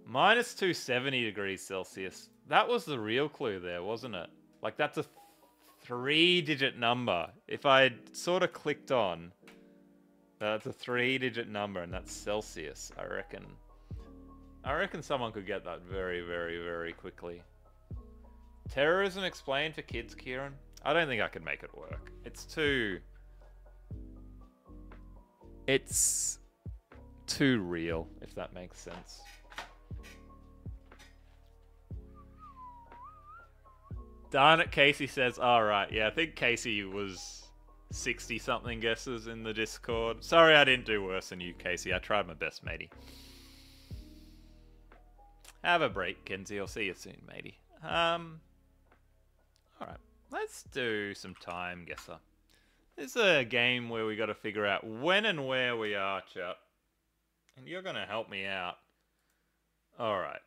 Minus 270 degrees Celsius. That was the real clue there, wasn't it? Like, that's a three-digit number. If I sort of clicked on, uh, that's a three-digit number, and that's Celsius, I reckon. I reckon someone could get that very, very, very quickly. Terrorism explained for kids, Kieran? I don't think I could make it work. It's too... It's too real, if that makes sense. Darn it, Casey says, alright, yeah, I think Casey was 60 something guesses in the Discord. Sorry I didn't do worse than you, Casey. I tried my best, matey. Have a break, Kenzie. I'll see you soon, matey. Um, alright, let's do some TimeGuessr. This is a game where we got to figure out when and where we are, chap. And you're going to help me out. Alright.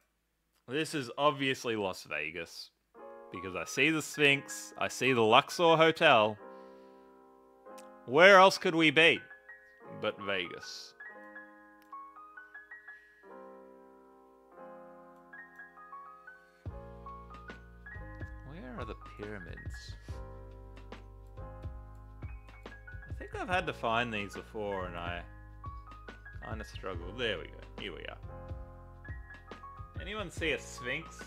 This is obviously Las Vegas. Because I see the Sphinx, I see the Luxor Hotel. Where else could we be but Vegas? Where are the pyramids? I've had to find these before and I kind of struggled. There we go. Here we are. Anyone see a Sphinx?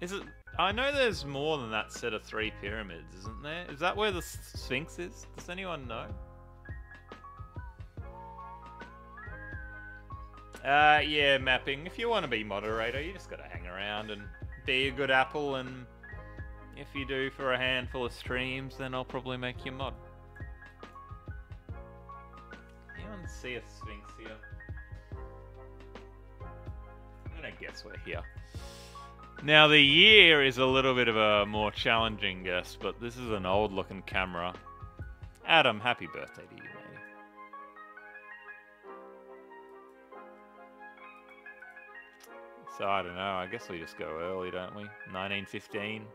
Is it... I know there's more than that set of three pyramids, isn't there? Is that where the Sphinx is? Does anyone know? Uh, yeah, mapping. If you want to be moderator, you just gotta hang around and be a good apple, and if you do for a handful of streams, then I'll probably make you mod. Anyone see a Sphinx here? I'm gonna guess we're here. Now the year is a little bit of a more challenging guess, but this is an old looking camera. Adam, happy birthday to you, mate. So I don't know, I guess we just go early, don't we? 1915.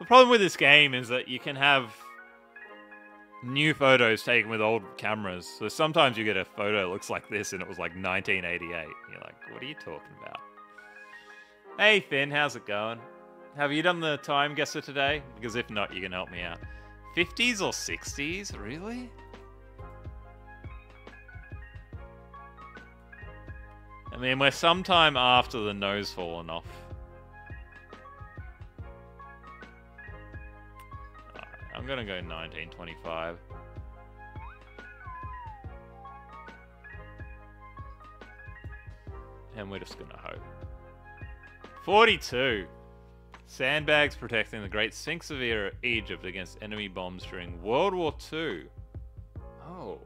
The problem with this game is that you can have new photos taken with old cameras. So sometimes you get a photo that looks like this and it was like 1988. You're like, what are you talking about? Hey Finn, how's it going? Have you done the TimeGuessr today? Because if not, you can help me out. 50s or 60s? Really? I mean, we're sometime after the nose falling off. I'm gonna go 1925. And we're just gonna hope. 42. Sandbags protecting the Great Sphinx of Egypt against enemy bombs during World War II. Oh.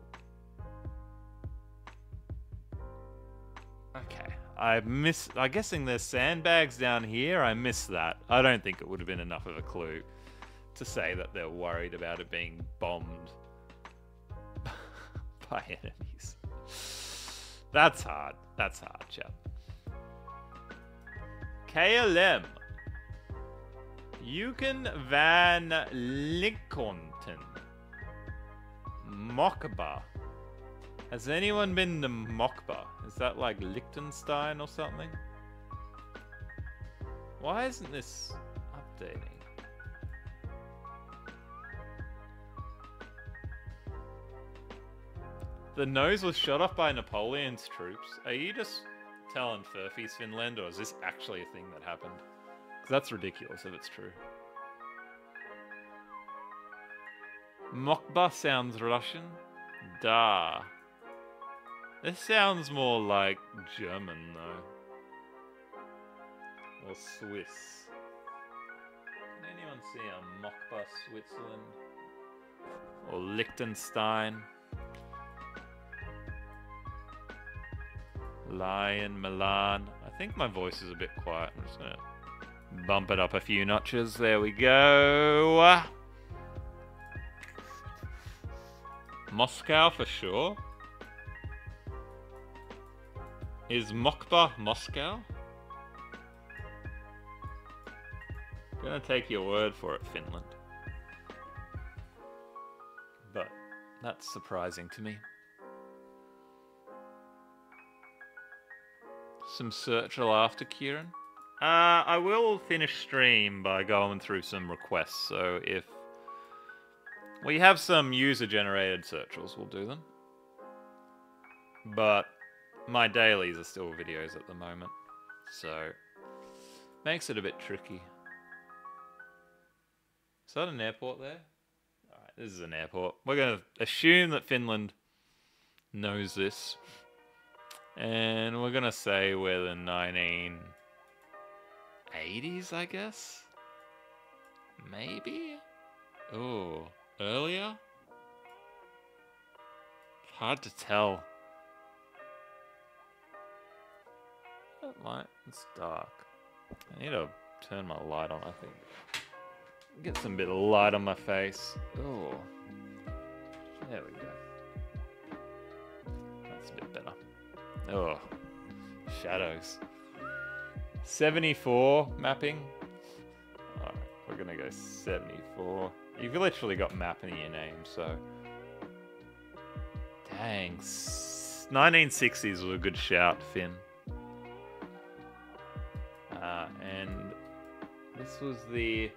Okay. I miss. I'm guessing there's sandbags down here. I missed that. I don't think it would have been enough of a clue to say that they're worried about it being bombed by enemies. That's hard. That's hard, chap. KLM. Yukon Van Lincolnton. Mokaba. Has anyone been to Mokba? Is that like Liechtenstein or something? Why isn't this updating? The nose was shot off by Napoleon's troops. Are you just telling Furphy's Finland, or is this actually a thing that happened? Because that's ridiculous if it's true. Mokba sounds Russian. Da. This sounds more like German, though. Or Swiss. Can anyone see a Mokba, Switzerland? Or Liechtenstein? Lion, Milan. I think my voice is a bit quiet. I'm just gonna bump it up a few notches. There we go. Moscow for sure. Is Mokba Moscow? Gonna take your word for it, Finland. But that's surprising to me. Some Searchel after Kieran. Uh, I will finish stream by going through some requests, so if we have some user-generated Searchels, we'll do them. But my dailies are still videos at the moment, so makes it a bit tricky. Is that an airport there? Alright, this is an airport. We're going to assume that Finland knows this. And we're gonna say we're the 1980s, I guess? Maybe? Oh, earlier? Hard to tell. That light, it's dark. I need to turn my light on, I think. Get some bit of light on my face. Oh, there we go. That's a bit better. Oh, shadows. 74 mapping. Alright, we're gonna go 74. You've literally got mapping in your name, so. Dang. 1960s was a good shout, Finn. Uh, and this was the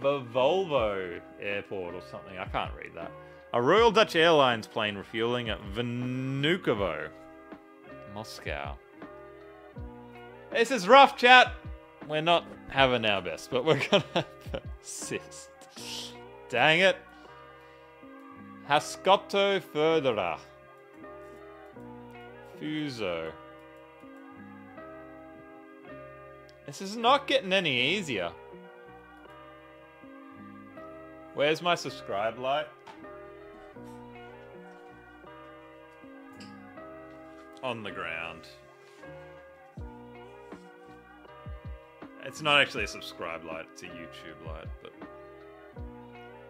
Volvo airport or something. I can't read that. A Royal Dutch Airlines plane refueling at Vnukovo, Moscow. This is rough, chat. We're not having our best, but we're gonna persist. Dang it. Haskoto Ferdera. Fuso. This is not getting any easier. Where's my subscribe light? On the ground. It's not actually a subscribe light, it's a YouTube light, but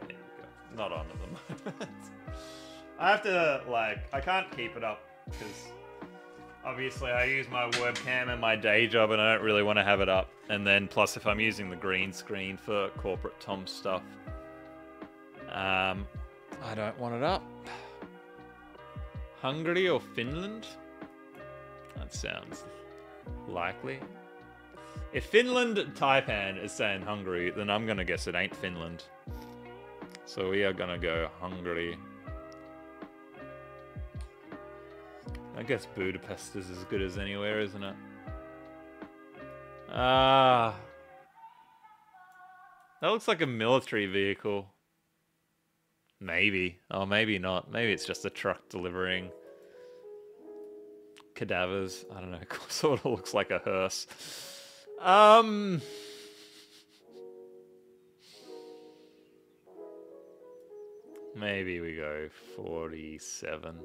there you go. Not on at the moment. I have to, like, I can't keep it up because obviously I use my webcam in my day job and I don't really want to have it up. And then plus if I'm using the green screen for corporate Tom stuff, um, I don't want it up. Hungary or Finland? That sounds likely. If Finland Taipan is saying Hungary, then I'm gonna guess it ain't Finland. So we are gonna go Hungary. I guess Budapest is as good as anywhere, isn't it? Ah. that looks like a military vehicle. Maybe. Oh, maybe not. Maybe it's just a truck delivering cadavers. I don't know. Sort of looks like a hearse. Um. Maybe we go 47.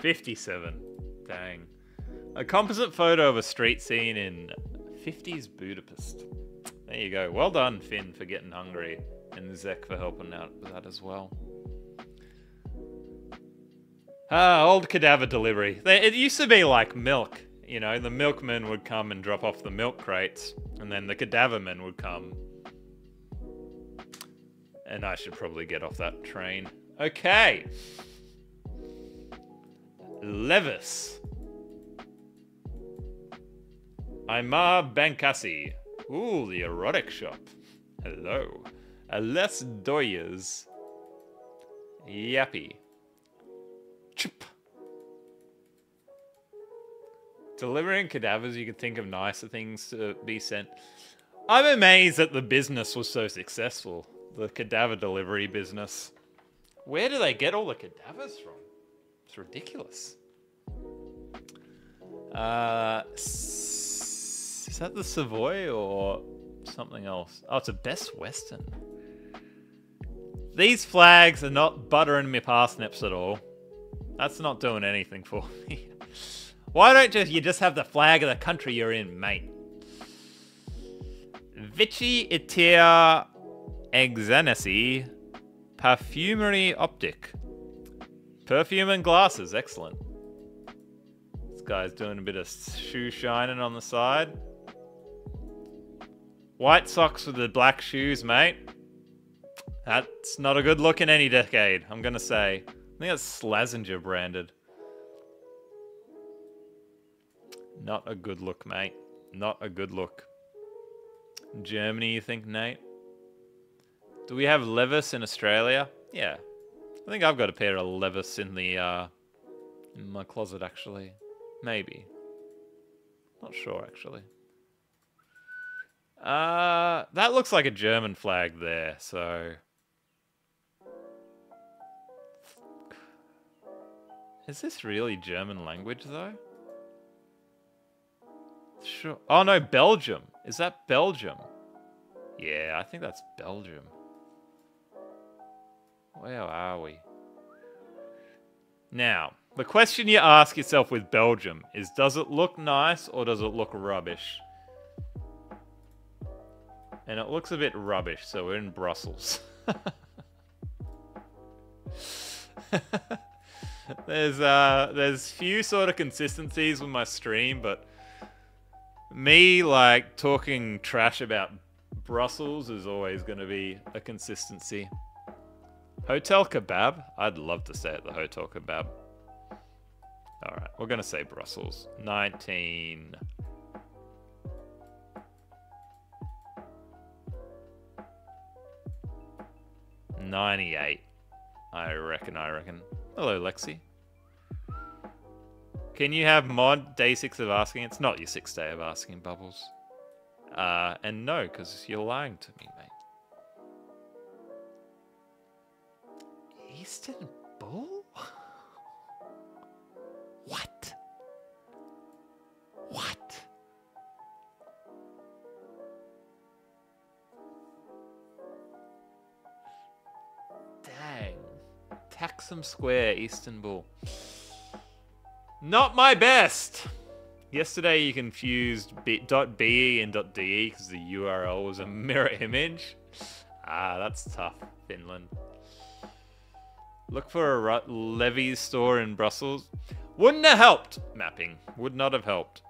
Fifty-seven. Dang. A composite photo of a street scene in 50s Budapest. There you go. Well done, Finn, for getting Hungary, and Zek for helping out with that as well. Ah, old cadaver delivery. It used to be like milk. You know, the milkman would come and drop off the milk crates, and then the cadaverman would come. And I should probably get off that train. Okay. Levis. Aymar Benkassi. Ooh, the erotic shop. Hello. Les Doyers. Yappy. Chip. Delivering cadavers, you could think of nicer things to be sent. I'm amazed that the business was so successful. The cadaver delivery business. Where do they get all the cadavers from? It's ridiculous. Uh, is that the Savoy or something else? Oh, it's a Best Western. These flags are not buttering me parsnips at all. That's not doing anything for me. Why don't just you just have the flag of the country you're in, mate? Vichy Itia Exanesi Perfumery Optic. Perfume and glasses, excellent. This guy's doing a bit of shoe shining on the side. White socks with the black shoes, mate. That's not a good look in any decade, I'm gonna say. I think that's Slazenger branded. Not a good look, mate. Not a good look. Germany, you think, Nate? Do we have Levis in Australia? Yeah. I think I've got a pair of Levis in the, uh, in my closet, actually. Maybe. Not sure, actually. Uh, that looks like a German flag there, so... Is this really German language, though? Sure. Oh no, Belgium. Is that Belgium? Yeah, I think that's Belgium. Where are we? Now, the question you ask yourself with Belgium is does it look nice or does it look rubbish? And it looks a bit rubbish, so we're in Brussels. there's uh there's few sort of consistencies with my stream, but me like talking trash about Brussels is always gonna be a consistency. Hotel Kebab? I'd love to stay at the Hotel Kebab. Alright, we're gonna say Brussels. Nineteen 98. I reckon, I reckon. Hello, Lexi. Can you have mod day six of asking? It's not your sixth day of asking, Bubbles. Uh, and no, because you're lying to me, mate. Eastern Bull? What? What? Taksim Square, Istanbul. Not my best. Yesterday you confused .be and .de because the URL was a mirror image. Ah, that's tough, Finland. Look for a Levi's store in Brussels. Wouldn't have helped. Mapping. Would not have helped.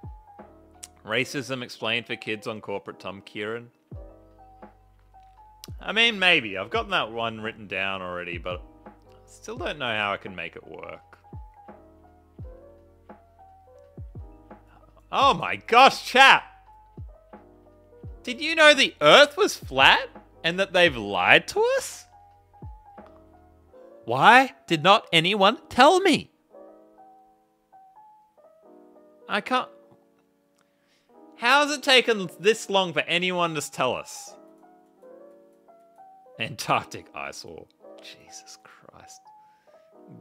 Racism explained for kids on corporate Tom Kieran. I mean, maybe. I've gotten that one written down already, but still don't know how I can make it work. Oh my gosh, chat! Did you know the Earth was flat and that they've lied to us? Why did not anyone tell me? I can't... How has it taken this long for anyone to tell us? Antarctic ice wall. Jesus Christ.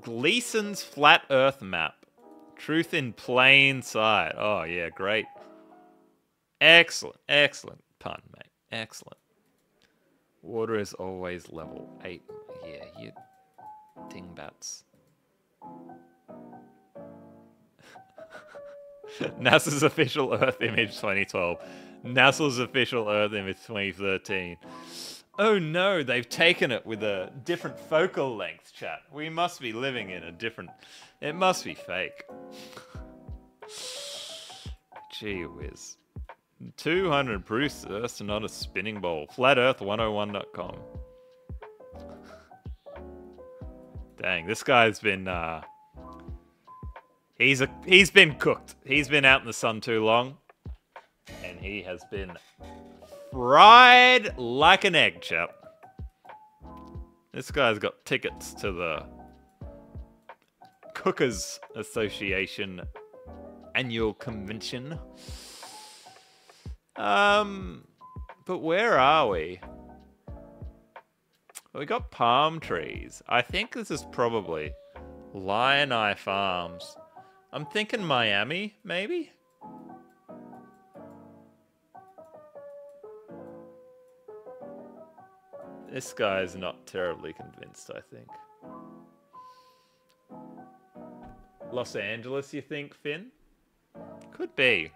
Gleason's flat Earth map. Truth in plain sight. Oh, yeah, great. Excellent, excellent pun, mate. Excellent. Water is always level 8. Yeah, you dingbats. NASA's official Earth image 2012. NASA's official Earth image 2013. Oh no, they've taken it with a different focal length, chat. We must be living in a different... It must be fake. Gee whiz. 200 Proofs Earth not a spinning ball. FlatEarth101.com. Dang, this guy's been uh he's a he's been cooked. He's been out in the sun too long. And he has been fried like an egg, chap. This guy's got tickets to the Cookers Association annual convention. Um, but where are we? We got palm trees. I think this is probably Lion Eye Farms. I'm thinking Miami, maybe? This guy's not terribly convinced, I think. Los Angeles, you think, Finn? Could be.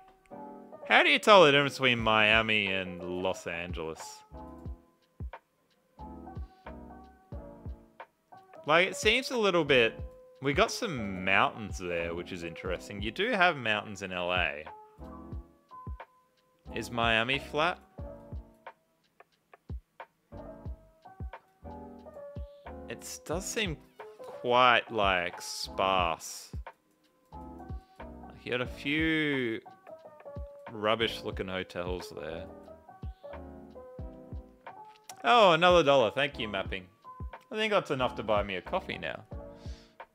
How do you tell the difference between Miami and Los Angeles? Like, it seems a little bit... We got some mountains there, which is interesting. You do have mountains in LA. Is Miami flat? It does seem quite, like, sparse. You had a few rubbish looking hotels there. Oh, another dollar. Thank you, mapping. I think that's enough to buy me a coffee now.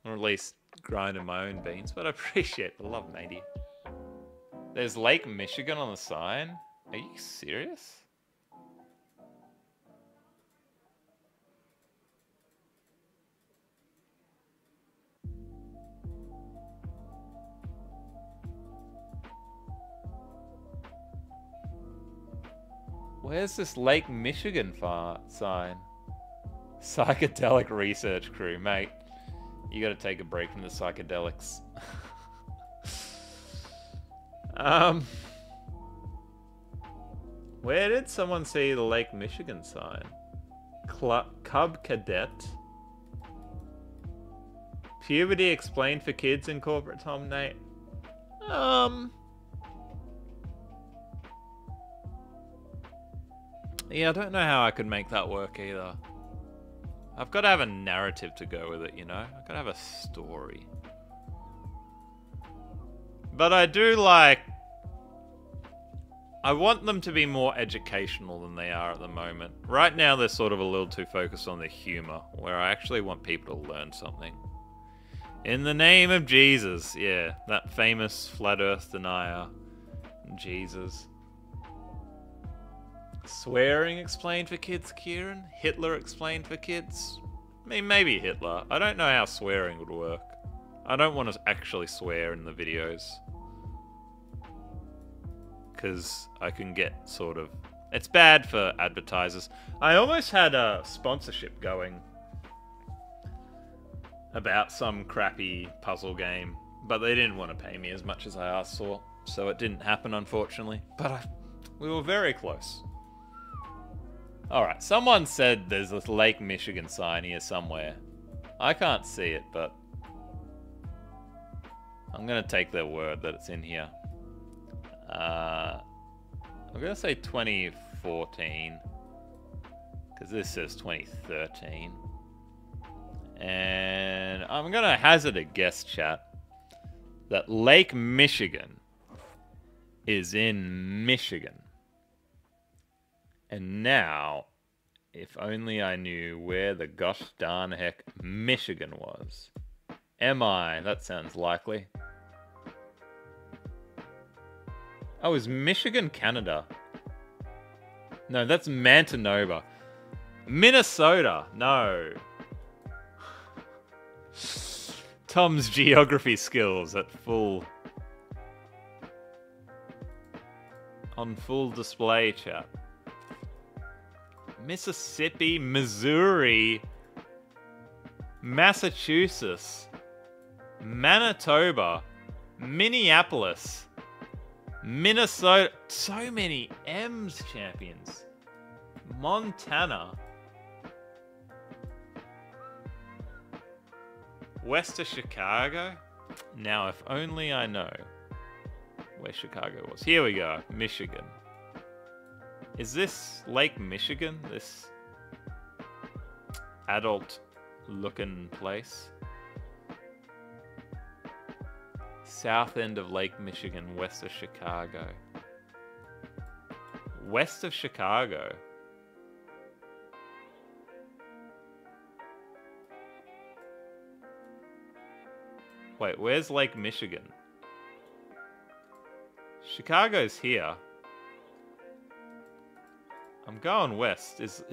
Or at least grinding my own beans, but I appreciate the love, matey. There's Lake Michigan on the sign? Are you serious? Where's this Lake Michigan sign? Psychedelic research crew, mate. You gotta take a break from the psychedelics. um, where did someone see the Lake Michigan sign? Cl Cub Cadet. Puberty explained for kids in corporate Tom Nate. Um, Yeah, I don't know how I could make that work either. I've got to have a narrative to go with it, you know? I've got to have a story. But I do like... I want them to be more educational than they are at the moment. Right now, they're sort of a little too focused on the humor, where I actually want people to learn something. In the name of Jesus, yeah, that famous flat earth denier. Jesus. Swearing explained for kids, Kieran? Hitler explained for kids? I mean, maybe Hitler. I don't know how swearing would work. I don't want to actually swear in the videos. Because I can get sort of... It's bad for advertisers. I almost had a sponsorship going about some crappy puzzle game, but they didn't want to pay me as much as I asked for, so it didn't happen, unfortunately. But I, we were very close. Alright, someone said there's this Lake Michigan sign here somewhere. I can't see it, but... I'm gonna take their word that it's in here. Uh, I'm gonna say 2014. Because this says 2013. And I'm gonna hazard a guess, chat. That Lake Michigan is in Michigan. And now, if only I knew where the gosh darn heck Michigan was. Am I? That sounds likely. Oh, is Michigan Canada? No, that's Manitoba. Minnesota. No. Tom's geography skills at full... On full display, chat. Mississippi, Missouri, Massachusetts, Manitoba, Minneapolis, Minnesota. So many M's champions. Montana. West of Chicago? Now, if only I know where Chicago was. Here we go, Michigan. Is this Lake Michigan? This adult looking place? South end of Lake Michigan, west of Chicago. West of Chicago? Wait, where's Lake Michigan? Chicago's here. I'm going west. Is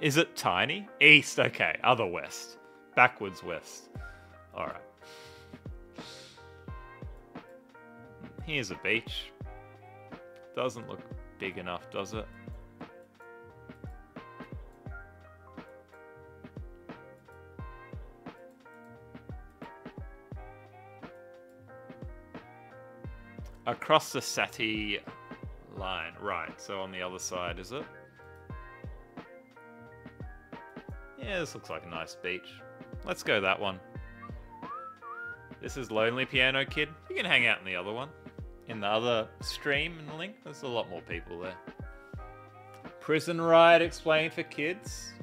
is it tiny? East, okay. Other west. Backwards west. Alright. Here's a beach. Doesn't look big enough, does it? Across the Sati line. Right, so on the other side, is it? Yeah, this looks like a nice beach. Let's go that one. This is Lonely Piano Kid. You can hang out in the other one. In the other stream and link, there's a lot more people there. Prison Riot explained for kids.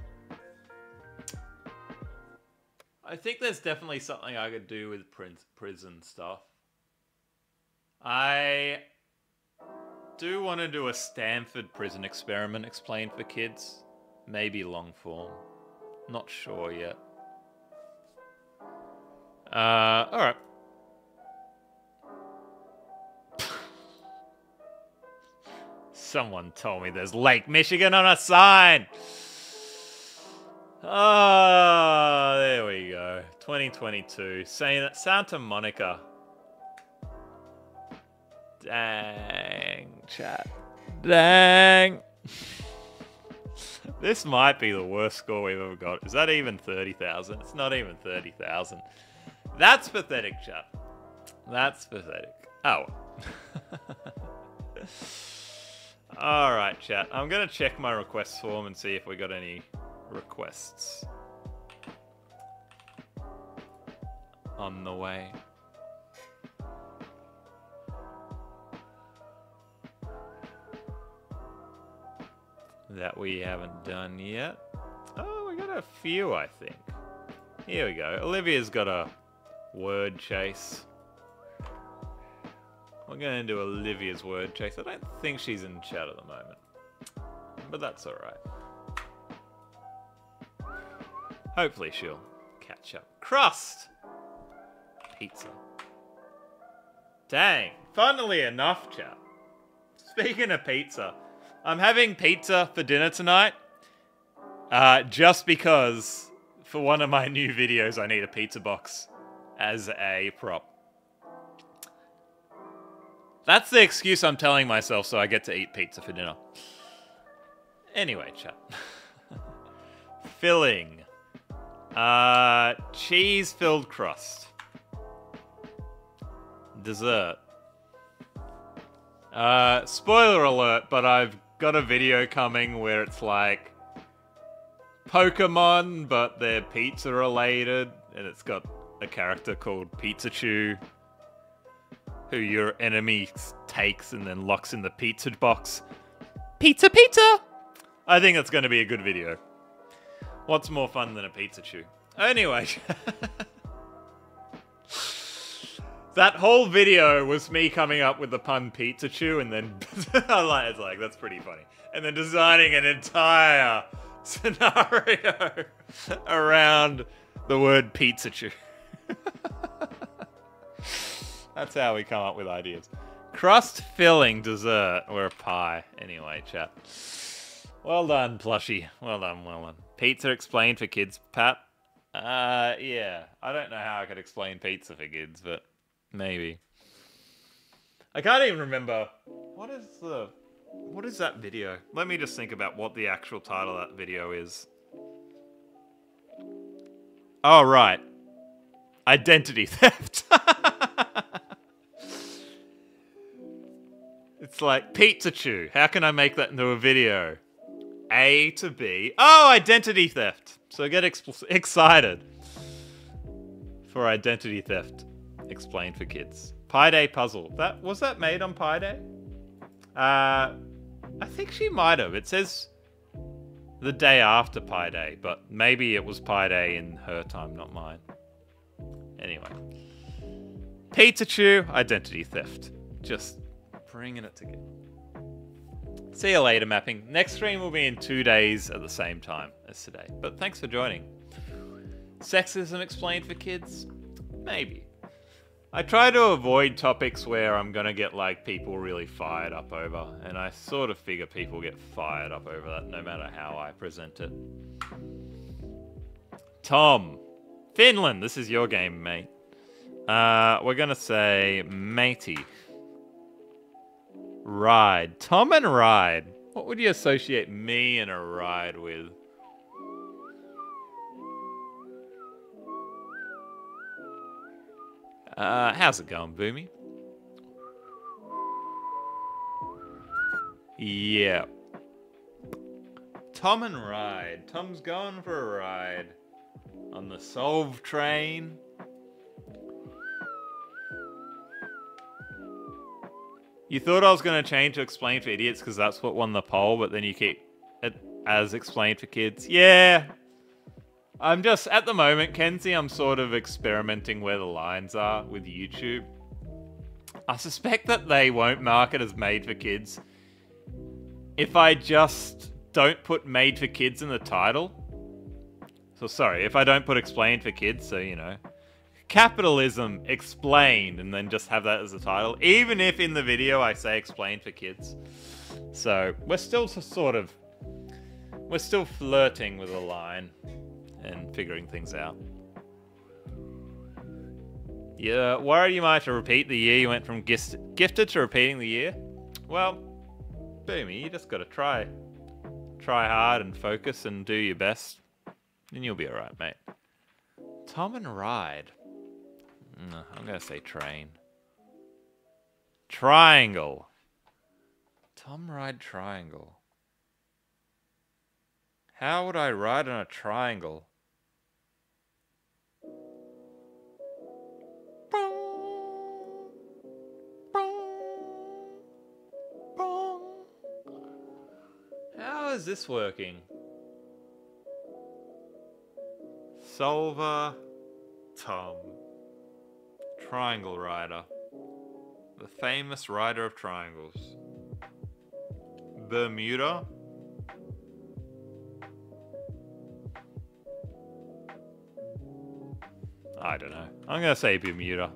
I think there's definitely something I could do with prison stuff. I do want to do a Stanford prison experiment explained for kids. Maybe long form. Not sure yet. Uh, alright. Someone told me there's Lake Michigan on a sign! Ah, oh, there we go. 2022. Santa Monica. Dang, chat. Dang. this might be the worst score we've ever got. Is that even 30,000? It's not even 30,000. That's pathetic, chat. That's pathetic. Oh. Alright, chat. I'm going to check my request form and see if we got any requests. On the way. That we haven't done yet. Oh, we got a few, I think. Here we go. Olivia's got a word chase. We're going to do Olivia's word chase. I don't think she's in chat at the moment. But that's alright. Hopefully she'll catch up. Crust! Pizza. Dang. Funnily enough, chat. Speaking of pizza, I'm having pizza for dinner tonight. Uh, just because for one of my new videos, I need a pizza box as a prop. That's the excuse I'm telling myself so I get to eat pizza for dinner. Anyway, chat. Filling. Uh, cheese-filled crust. Dessert. Uh, spoiler alert, but I've got a video coming where it's like Pokemon, but they're pizza related, and it's got a character called Pizzachu, who your enemy takes and then locks in the pizza box. Pizza, pizza! I think that's going to be a good video. What's more fun than a Pizzachu? Anyway. That whole video was me coming up with the pun pizza chew and then like it's like that's pretty funny. And then designing an entire scenario around the word pizza chew. that's how we come up with ideas. Crust filling dessert or a pie. Anyway, chat. Well done, plushie. Well done, well done. Pizza explained for kids, Pat. Uh, yeah. I don't know how I could explain pizza for kids, but Maybe. I can't even remember. What is the. What is that video? Let me just think about what the actual title of that video is. Oh, right. Identity theft. it's like Pizza Chew. How can I make that into a video? A to B. Oh, identity theft. So get excited for identity theft explained for kids. Pi Day puzzle. That was that made on Pi Day? Uh, I think she might have. It says the day after Pi Day, but maybe it was Pi Day in her time, not mine. Anyway. Pizza Chew, identity theft. Just bringing it together. See you later, mapping. Next stream will be in two days at the same time as today. But thanks for joining. Sexism explained for kids? Maybe. I try to avoid topics where I'm gonna get like people really fired up over, and I sort of figure people get fired up over that no matter how I present it. Tom, Finland, this is your game, mate. Uh, we're gonna say matey. Ride. Tom and ride. What would you associate me and a ride with? Uh, how's it going, Boomy? Yeah. Tom and ride. Tom's going for a ride on the Solve train. You thought I was going to change to explain for idiots because that's what won the poll, but then you keep it as explained for kids. Yeah. I'm just, at the moment, Kenzie, I'm sort of experimenting where the lines are with YouTube. I suspect that they won't mark it as made for kids if I just don't put made for kids in the title. So sorry, if I don't put explained for kids, so you know, capitalism explained and then just have that as a title, even if in the video I say explained for kids. So we're still sort of, we're still flirting with a line and figuring things out. Yeah, worried you might have to repeat the year you went from gifted to repeating the year? Well, Boomy, you just gotta try. Try hard and focus and do your best, and you'll be alright, mate. Tom and Ride. Mm, I'm to say train. Triangle. Tom ride triangle. How would I ride on a triangle? Is this working? Solver Tom. Triangle Rider. The famous rider of triangles. Bermuda. I don't know. I'm going to say Bermuda.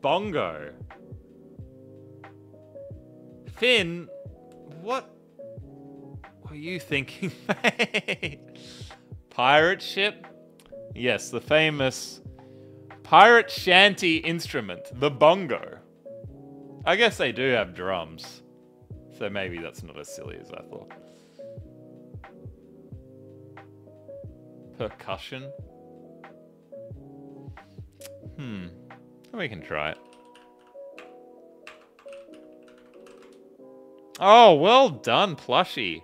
Bongo. Finn, what you thinking, Pirate ship? Yes, the famous pirate shanty instrument, the bongo. I guess they do have drums. So maybe that's not as silly as I thought. Percussion? Hmm. We can try it. Oh, well done, plushie.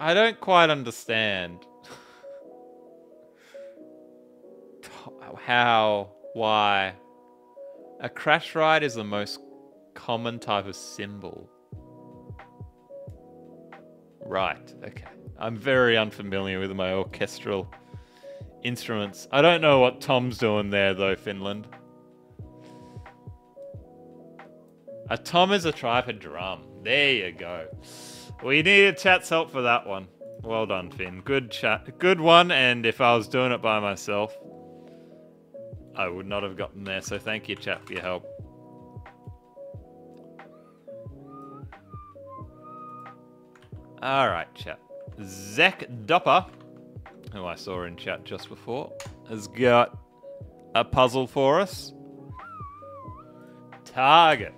I don't quite understand. how, why. A crash ride is the most common type of cymbal. Right, okay. I'm very unfamiliar with my orchestral instruments. I don't know what Tom's doing there though, Finland. A tom is a tripod drum. There you go. We needed chat's help for that one. Well done, Finn. Good chat. Good one, and if I was doing it by myself, I would not have gotten there, so thank you, chat, for your help. Alright, chat. Zach Dopper, who I saw in chat just before, has got a puzzle for us. Target.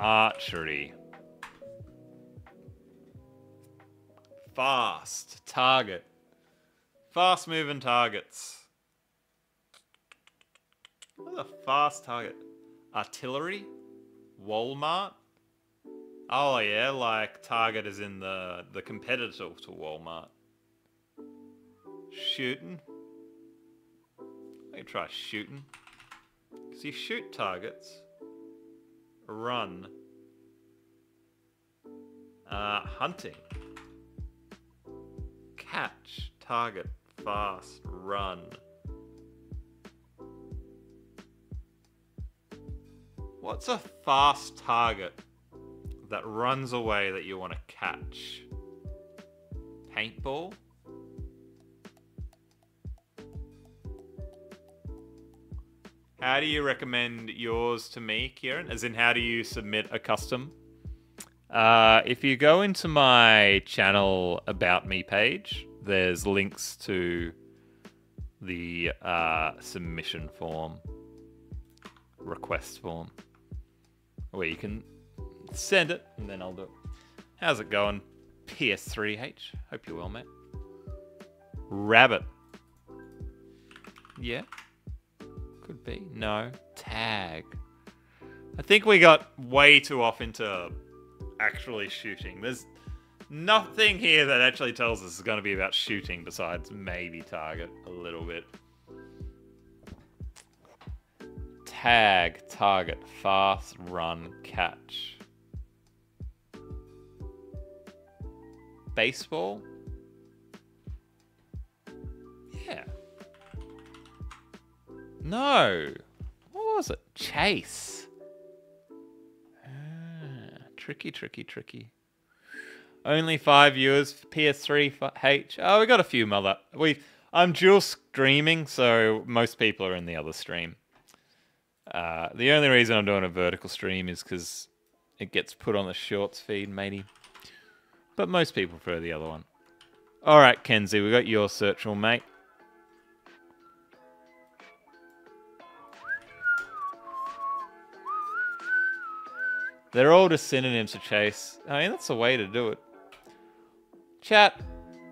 Archery. Fast. Target. Fast moving targets. What a fast target. Artillery? Walmart? Oh yeah, like Target is in the, the competitor to Walmart. Shooting? Maybe try shooting. Because you shoot targets. Run. Uh, hunting. Catch. Target. Fast. Run. What's a fast target that runs away that you want to catch? Paintball? How do you recommend yours to me, Kieran? As in, how do you submit a custom? Uh, if you go into my channel About Me page, there's links to the uh, submission form, request form, where you can send it and then I'll do it. How's it going, PS3H? Hope you're well, mate. Rabbit. Yeah. Could be. No. Tag. I think we got way too off into actually shooting. There's nothing here that actually tells us it's going to be about shooting besides maybe target a little bit. Tag, target, fast, run, catch. Baseball? Yeah. No. What was it? Chase. Tricky, tricky, tricky. Only five viewers. PS3 H. Oh, we got a few mother. We. I'm dual streaming, so most people are in the other stream. Uh, the only reason I'm doing a vertical stream is because it gets put on the shorts feed, matey. But most people prefer the other one. All right, Kenzie, we got your search all, mate. They're all just synonyms for chase. I mean, that's a way to do it. Chat,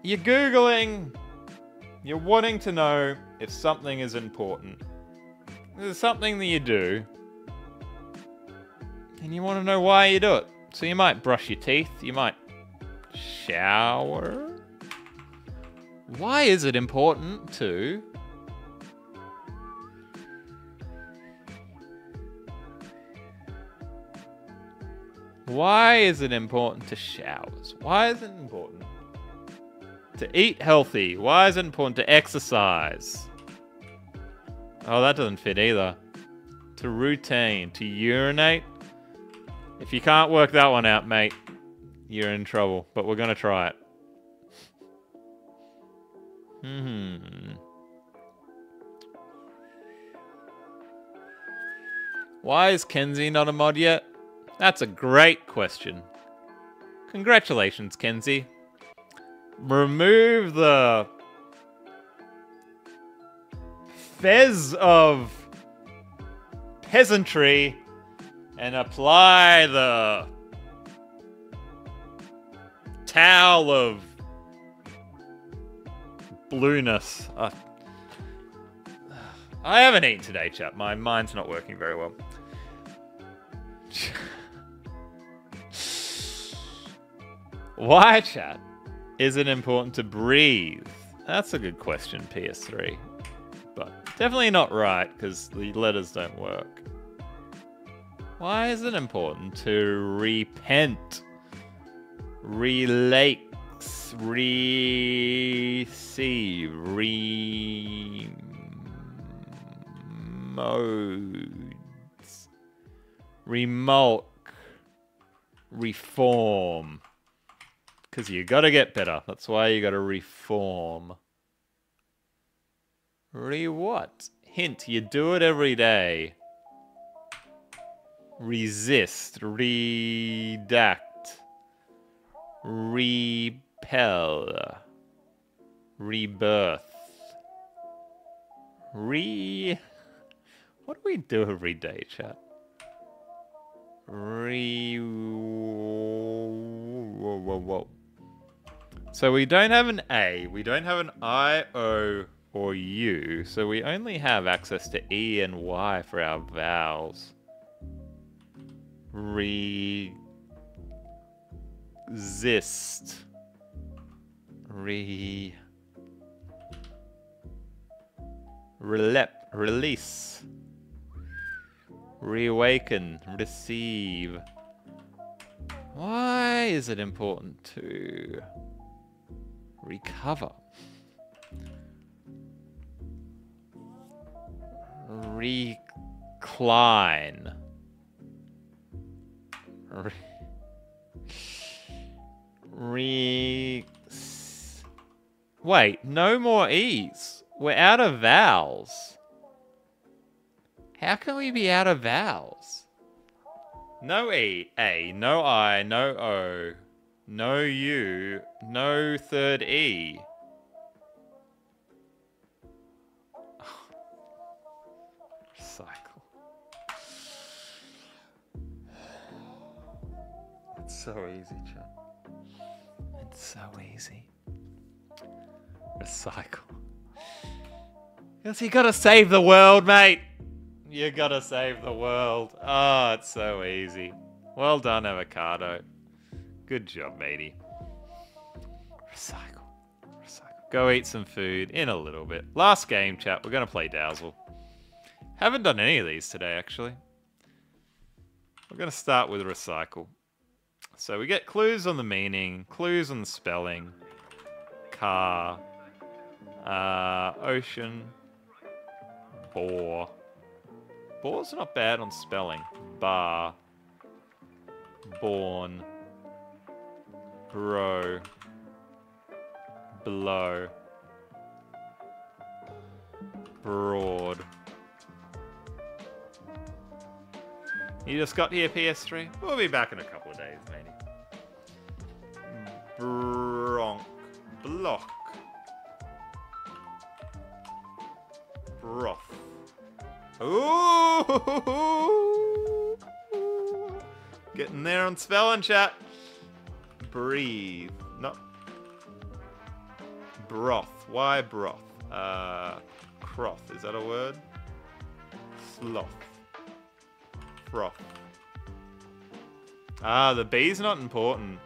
you're Googling. You're wanting to know if something is important. There's something that you do. And you want to know why you do it. So you might brush your teeth. You might shower. Why is it important to Why is it important to showers? Why is it important to eat healthy? Why is it important to exercise? Oh, that doesn't fit either. To routine, to urinate. If you can't work that one out, mate, you're in trouble. But we're going to try it. Hmm. Why is Kenzie not a mod yet? That's a great question. Congratulations, Kenzie. Remove the fez of peasantry and apply the towel of blueness. Uh, I haven't eaten today, chap. My mind's not working very well. Why, chat, is it important to breathe? That's a good question, PS3. But definitely not right, because the letters don't work. Why is it important to repent? Relax, receive, remodes, remulk, reform. Because you gotta get better. That's why you gotta reform. Re what? Hint, you do it every day. Resist. Redact. Repel. Rebirth. Re... What do we do every day, chat? Re... Whoa, whoa, whoa. So we don't have an A, we don't have an I, O, or U, so we only have access to E and Y for our vowels. Re... Resist. Re... Relep. Release. Reawaken. Receive. Why is it important to recover? Recline. Re, re Wait, no more E's. We're out of vowels. How can we be out of vowels? No E, A, no I, no O, no U, no third E. Cycle. It's so easy, Chuck. It's so easy. Recycle. Yes, you gotta save the world, mate. You gotta save the world. Oh, it's so easy. Well done, avocado. Good job, matey. Recycle. Recycle. Go eat some food in a little bit. Last game, chat. We're gonna play Dazzle. Haven't done any of these today, actually. We're gonna start with recycle. So we get clues on the meaning, clues on the spelling, car, uh, ocean, boar. Boar's not bad on spelling. Bar, born, bro, blow, broad. You just got here, PS3? We'll be back in a couple of days, maybe. Bronk. Block. Broth. Ooh! Getting there on spelling chat. Breathe. No. Broth. Why broth? Uh, croth. Is that a word? Sloth. Froth. Ah, the B's not important.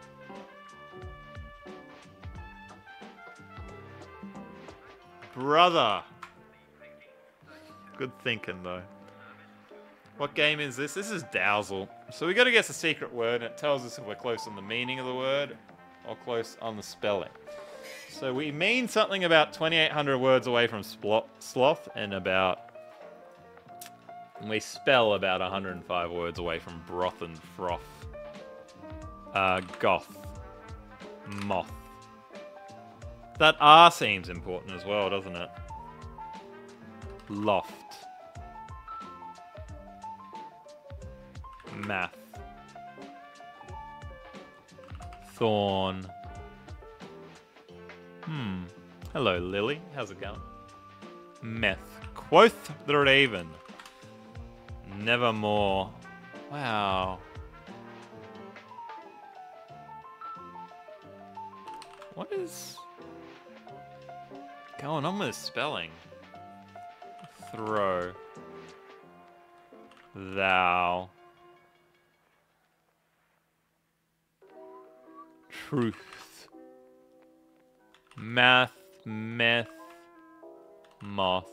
Brother. Good thinking, though. What game is this? This is Dowsel. So we got to guess a secret word, and it tells us if we're close on the meaning of the word or close on the spelling. So we mean something about 2,800 words away from sloth and about... And we spell about 105 words away from broth and froth. Uh, goth. Moth. That R seems important as well, doesn't it? Loft. Math. Thorn. Hmm. Hello, Lily. How's it going? Meth. Quoth the raven. Nevermore. Wow. What is going on with spelling? Throw. Thou. Truth. Math, meth, moth.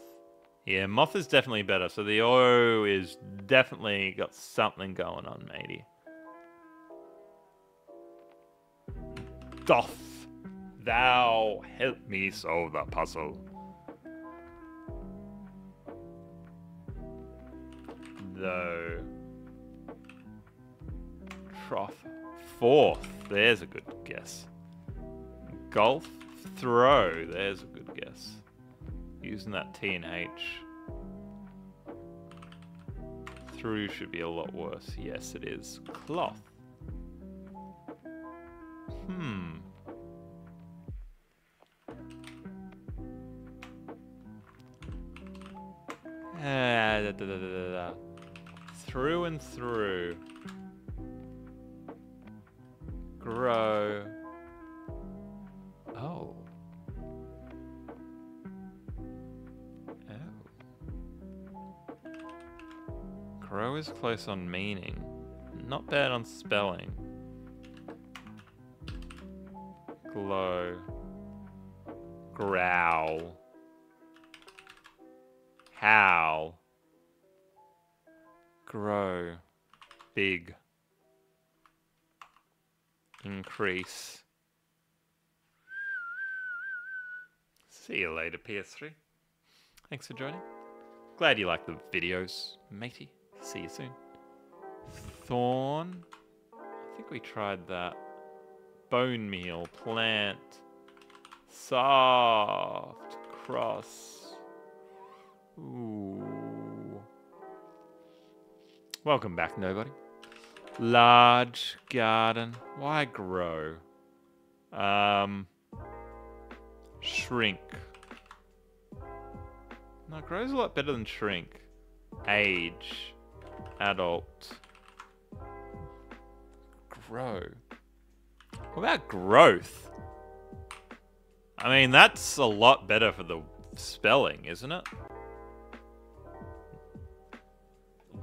Yeah, moth is definitely better. So the O is definitely got something going on, matey. Doth thou help me solve the puzzle? Though. Trough. Fourth. There's a good guess. Golf. Throw. There's a good guess. Using that T and H. Through should be a lot worse. Yes, it is. Cloth. Hmm. Ah, da, da, da, through and through. Grow. Oh. oh. Grow is close on meaning. Not bad on spelling. Glow. Growl. Howl. Grow. Big. Increase. See you later, PS3. Thanks for joining. Glad you like the videos, matey. See you soon. Thorn. I think we tried that. Bone meal, plant. Soft. Cross. Ooh. Welcome back, nobody. Large garden. Why grow? Um. Shrink. No, grows a lot better than shrink. Age. Adult. Grow. What about growth? I mean, that's a lot better for the spelling, isn't it?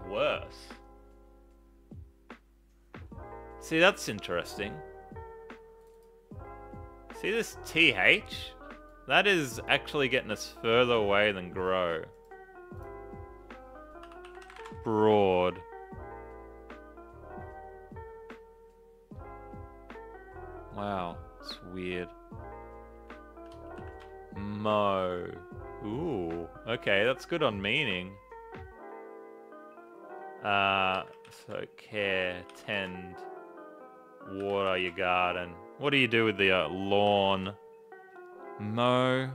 Worse. See, that's interesting. See this TH? That is actually getting us further away than grow. Broad. Wow, it's weird. Mo. Ooh, okay, that's good on meaning. Uh, so care, tend, water your garden. What do you do with the uh, lawn? Mow.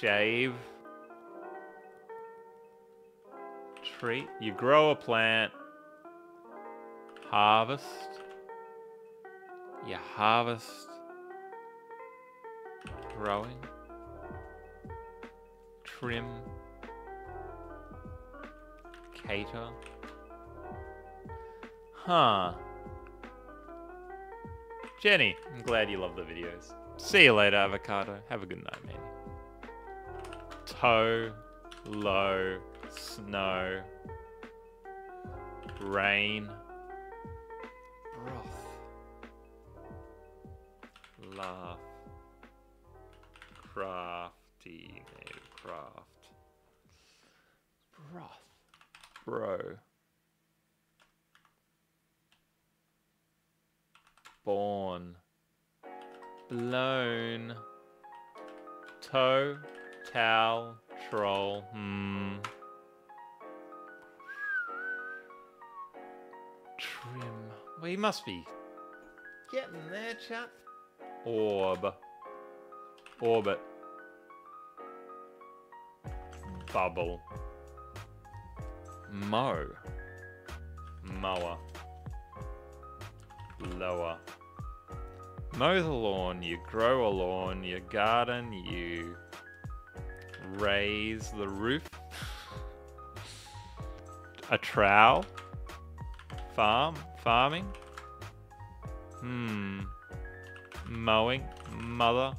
Shave. Treat. You grow a plant. Harvest. You harvest. Growing. Trim. Cater. Huh. Jenny, I'm glad you love the videos. See you later, avocado. Have a good night, man. Toe, low, snow, rain, broth, laugh, crafty, craft, broth, bro. Born blown. Toe, towel, troll. Hmm. Trim. He must be getting there, chap. Orb. Orbit. Bubble. Mow. Mower. Lower. Mow the lawn, you grow a lawn, you garden, you raise the roof, a trowel, farm, farming, hmm, mowing, mother,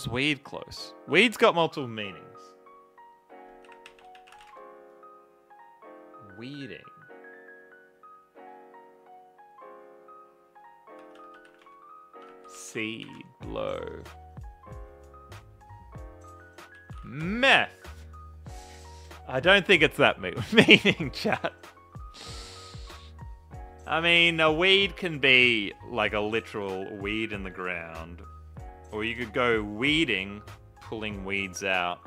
is weed close? Weed's got multiple meanings. Weeding. Seed, blow. Meth. I don't think it's that meaning, chat. I mean, a weed can be like a literal weed in the ground. Or you could go weeding, pulling weeds out.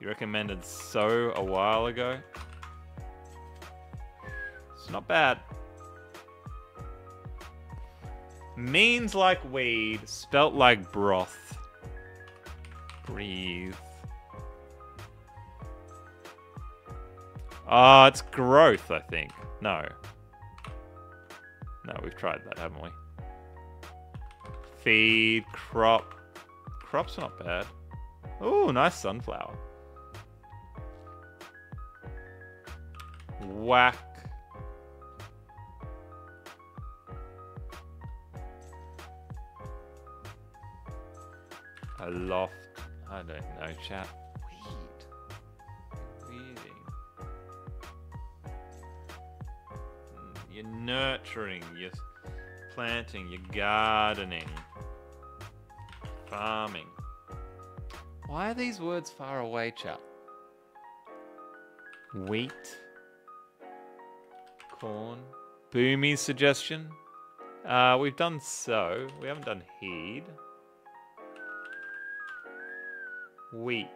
You recommended so a while ago. It's not bad. Means like weed, spelt like broth. Breathe. Ah, uh, it's growth, I think. No. No, we've tried that, haven't we? feed, crop. Crop's are not bad. Oh, nice sunflower. Whack. A loft. I don't know, chat. Weed. Weeding. Hmm, you're nurturing, you're planting, you're gardening. Farming. Why are these words far away, chat? Wheat. Corn. Boomy's suggestion. Uh, we've done so. We haven't done heed. Wheat.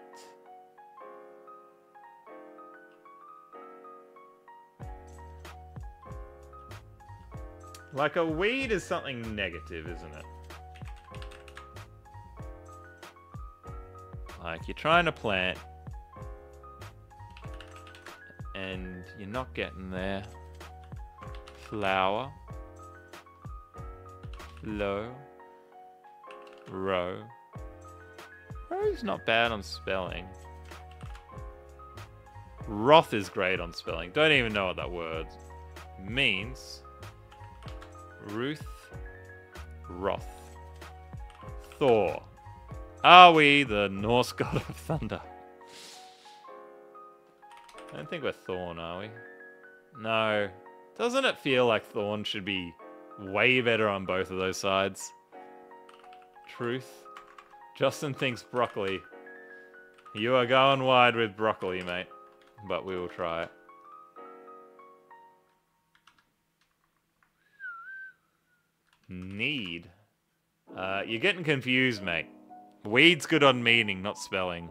Like a weed is something negative, isn't it? Like you're trying to plant and you're not getting there. Flower. Low. Row. Row's not bad on spelling. Roth is great on spelling. Don't even know what that word means. Ruth. Roth. Thor. Are we the Norse god of thunder? I don't think we're Thorn, are we? No. Doesn't it feel like Thorn should be way better on both of those sides? Truth. Justin thinks broccoli. You are going wide with broccoli, mate. But we will try it. Need. Uh, you're getting confused, mate. Weed's good on meaning, not spelling.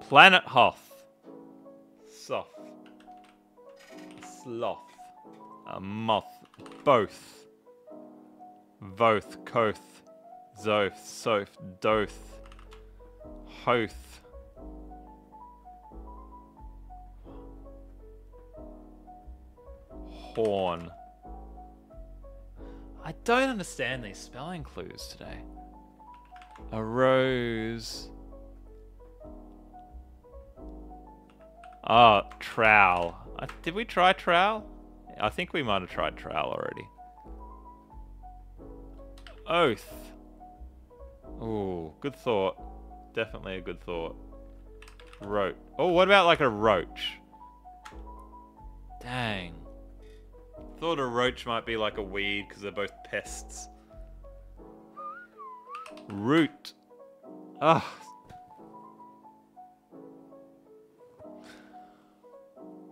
Planet Hoth. Soth. Sloth. A moth. Both. Voth. Koth. Zoth. Soth. Doth. Hoth. Horn. I don't understand these spelling clues today. A rose. Oh, trowel. Uh, did we try trowel? I think we might have tried trowel already. Oath. Ooh, good thought. Definitely a good thought. Roach. Oh, what about like a roach? Dang. Thought a roach might be like a weed because they're both pests. Root. Ah.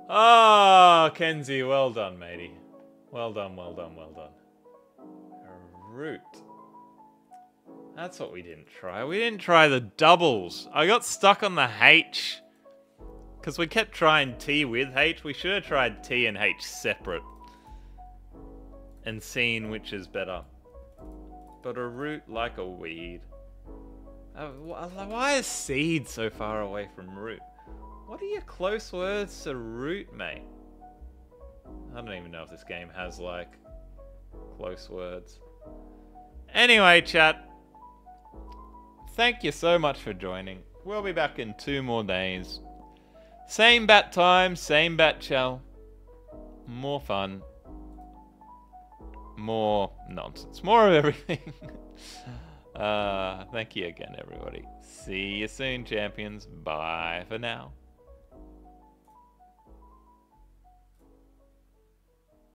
Ah, Kenzie, well done, matey. Well done, well done, well done. Root. That's what we didn't try. We didn't try the doubles. I got stuck on the H. Because we kept trying T with H. We should have tried T and H separate. And seen which is better. But a root like a weed. Uh, why is seed so far away from root? What are your close words to root, mate? I don't even know if this game has, like, close words. Anyway, chat. Thank you so much for joining. We'll be back in two more days. Same bat time, same bat shell. More fun. More nonsense. More of everything. uh, thank you again, everybody. See you soon, champions. Bye for now.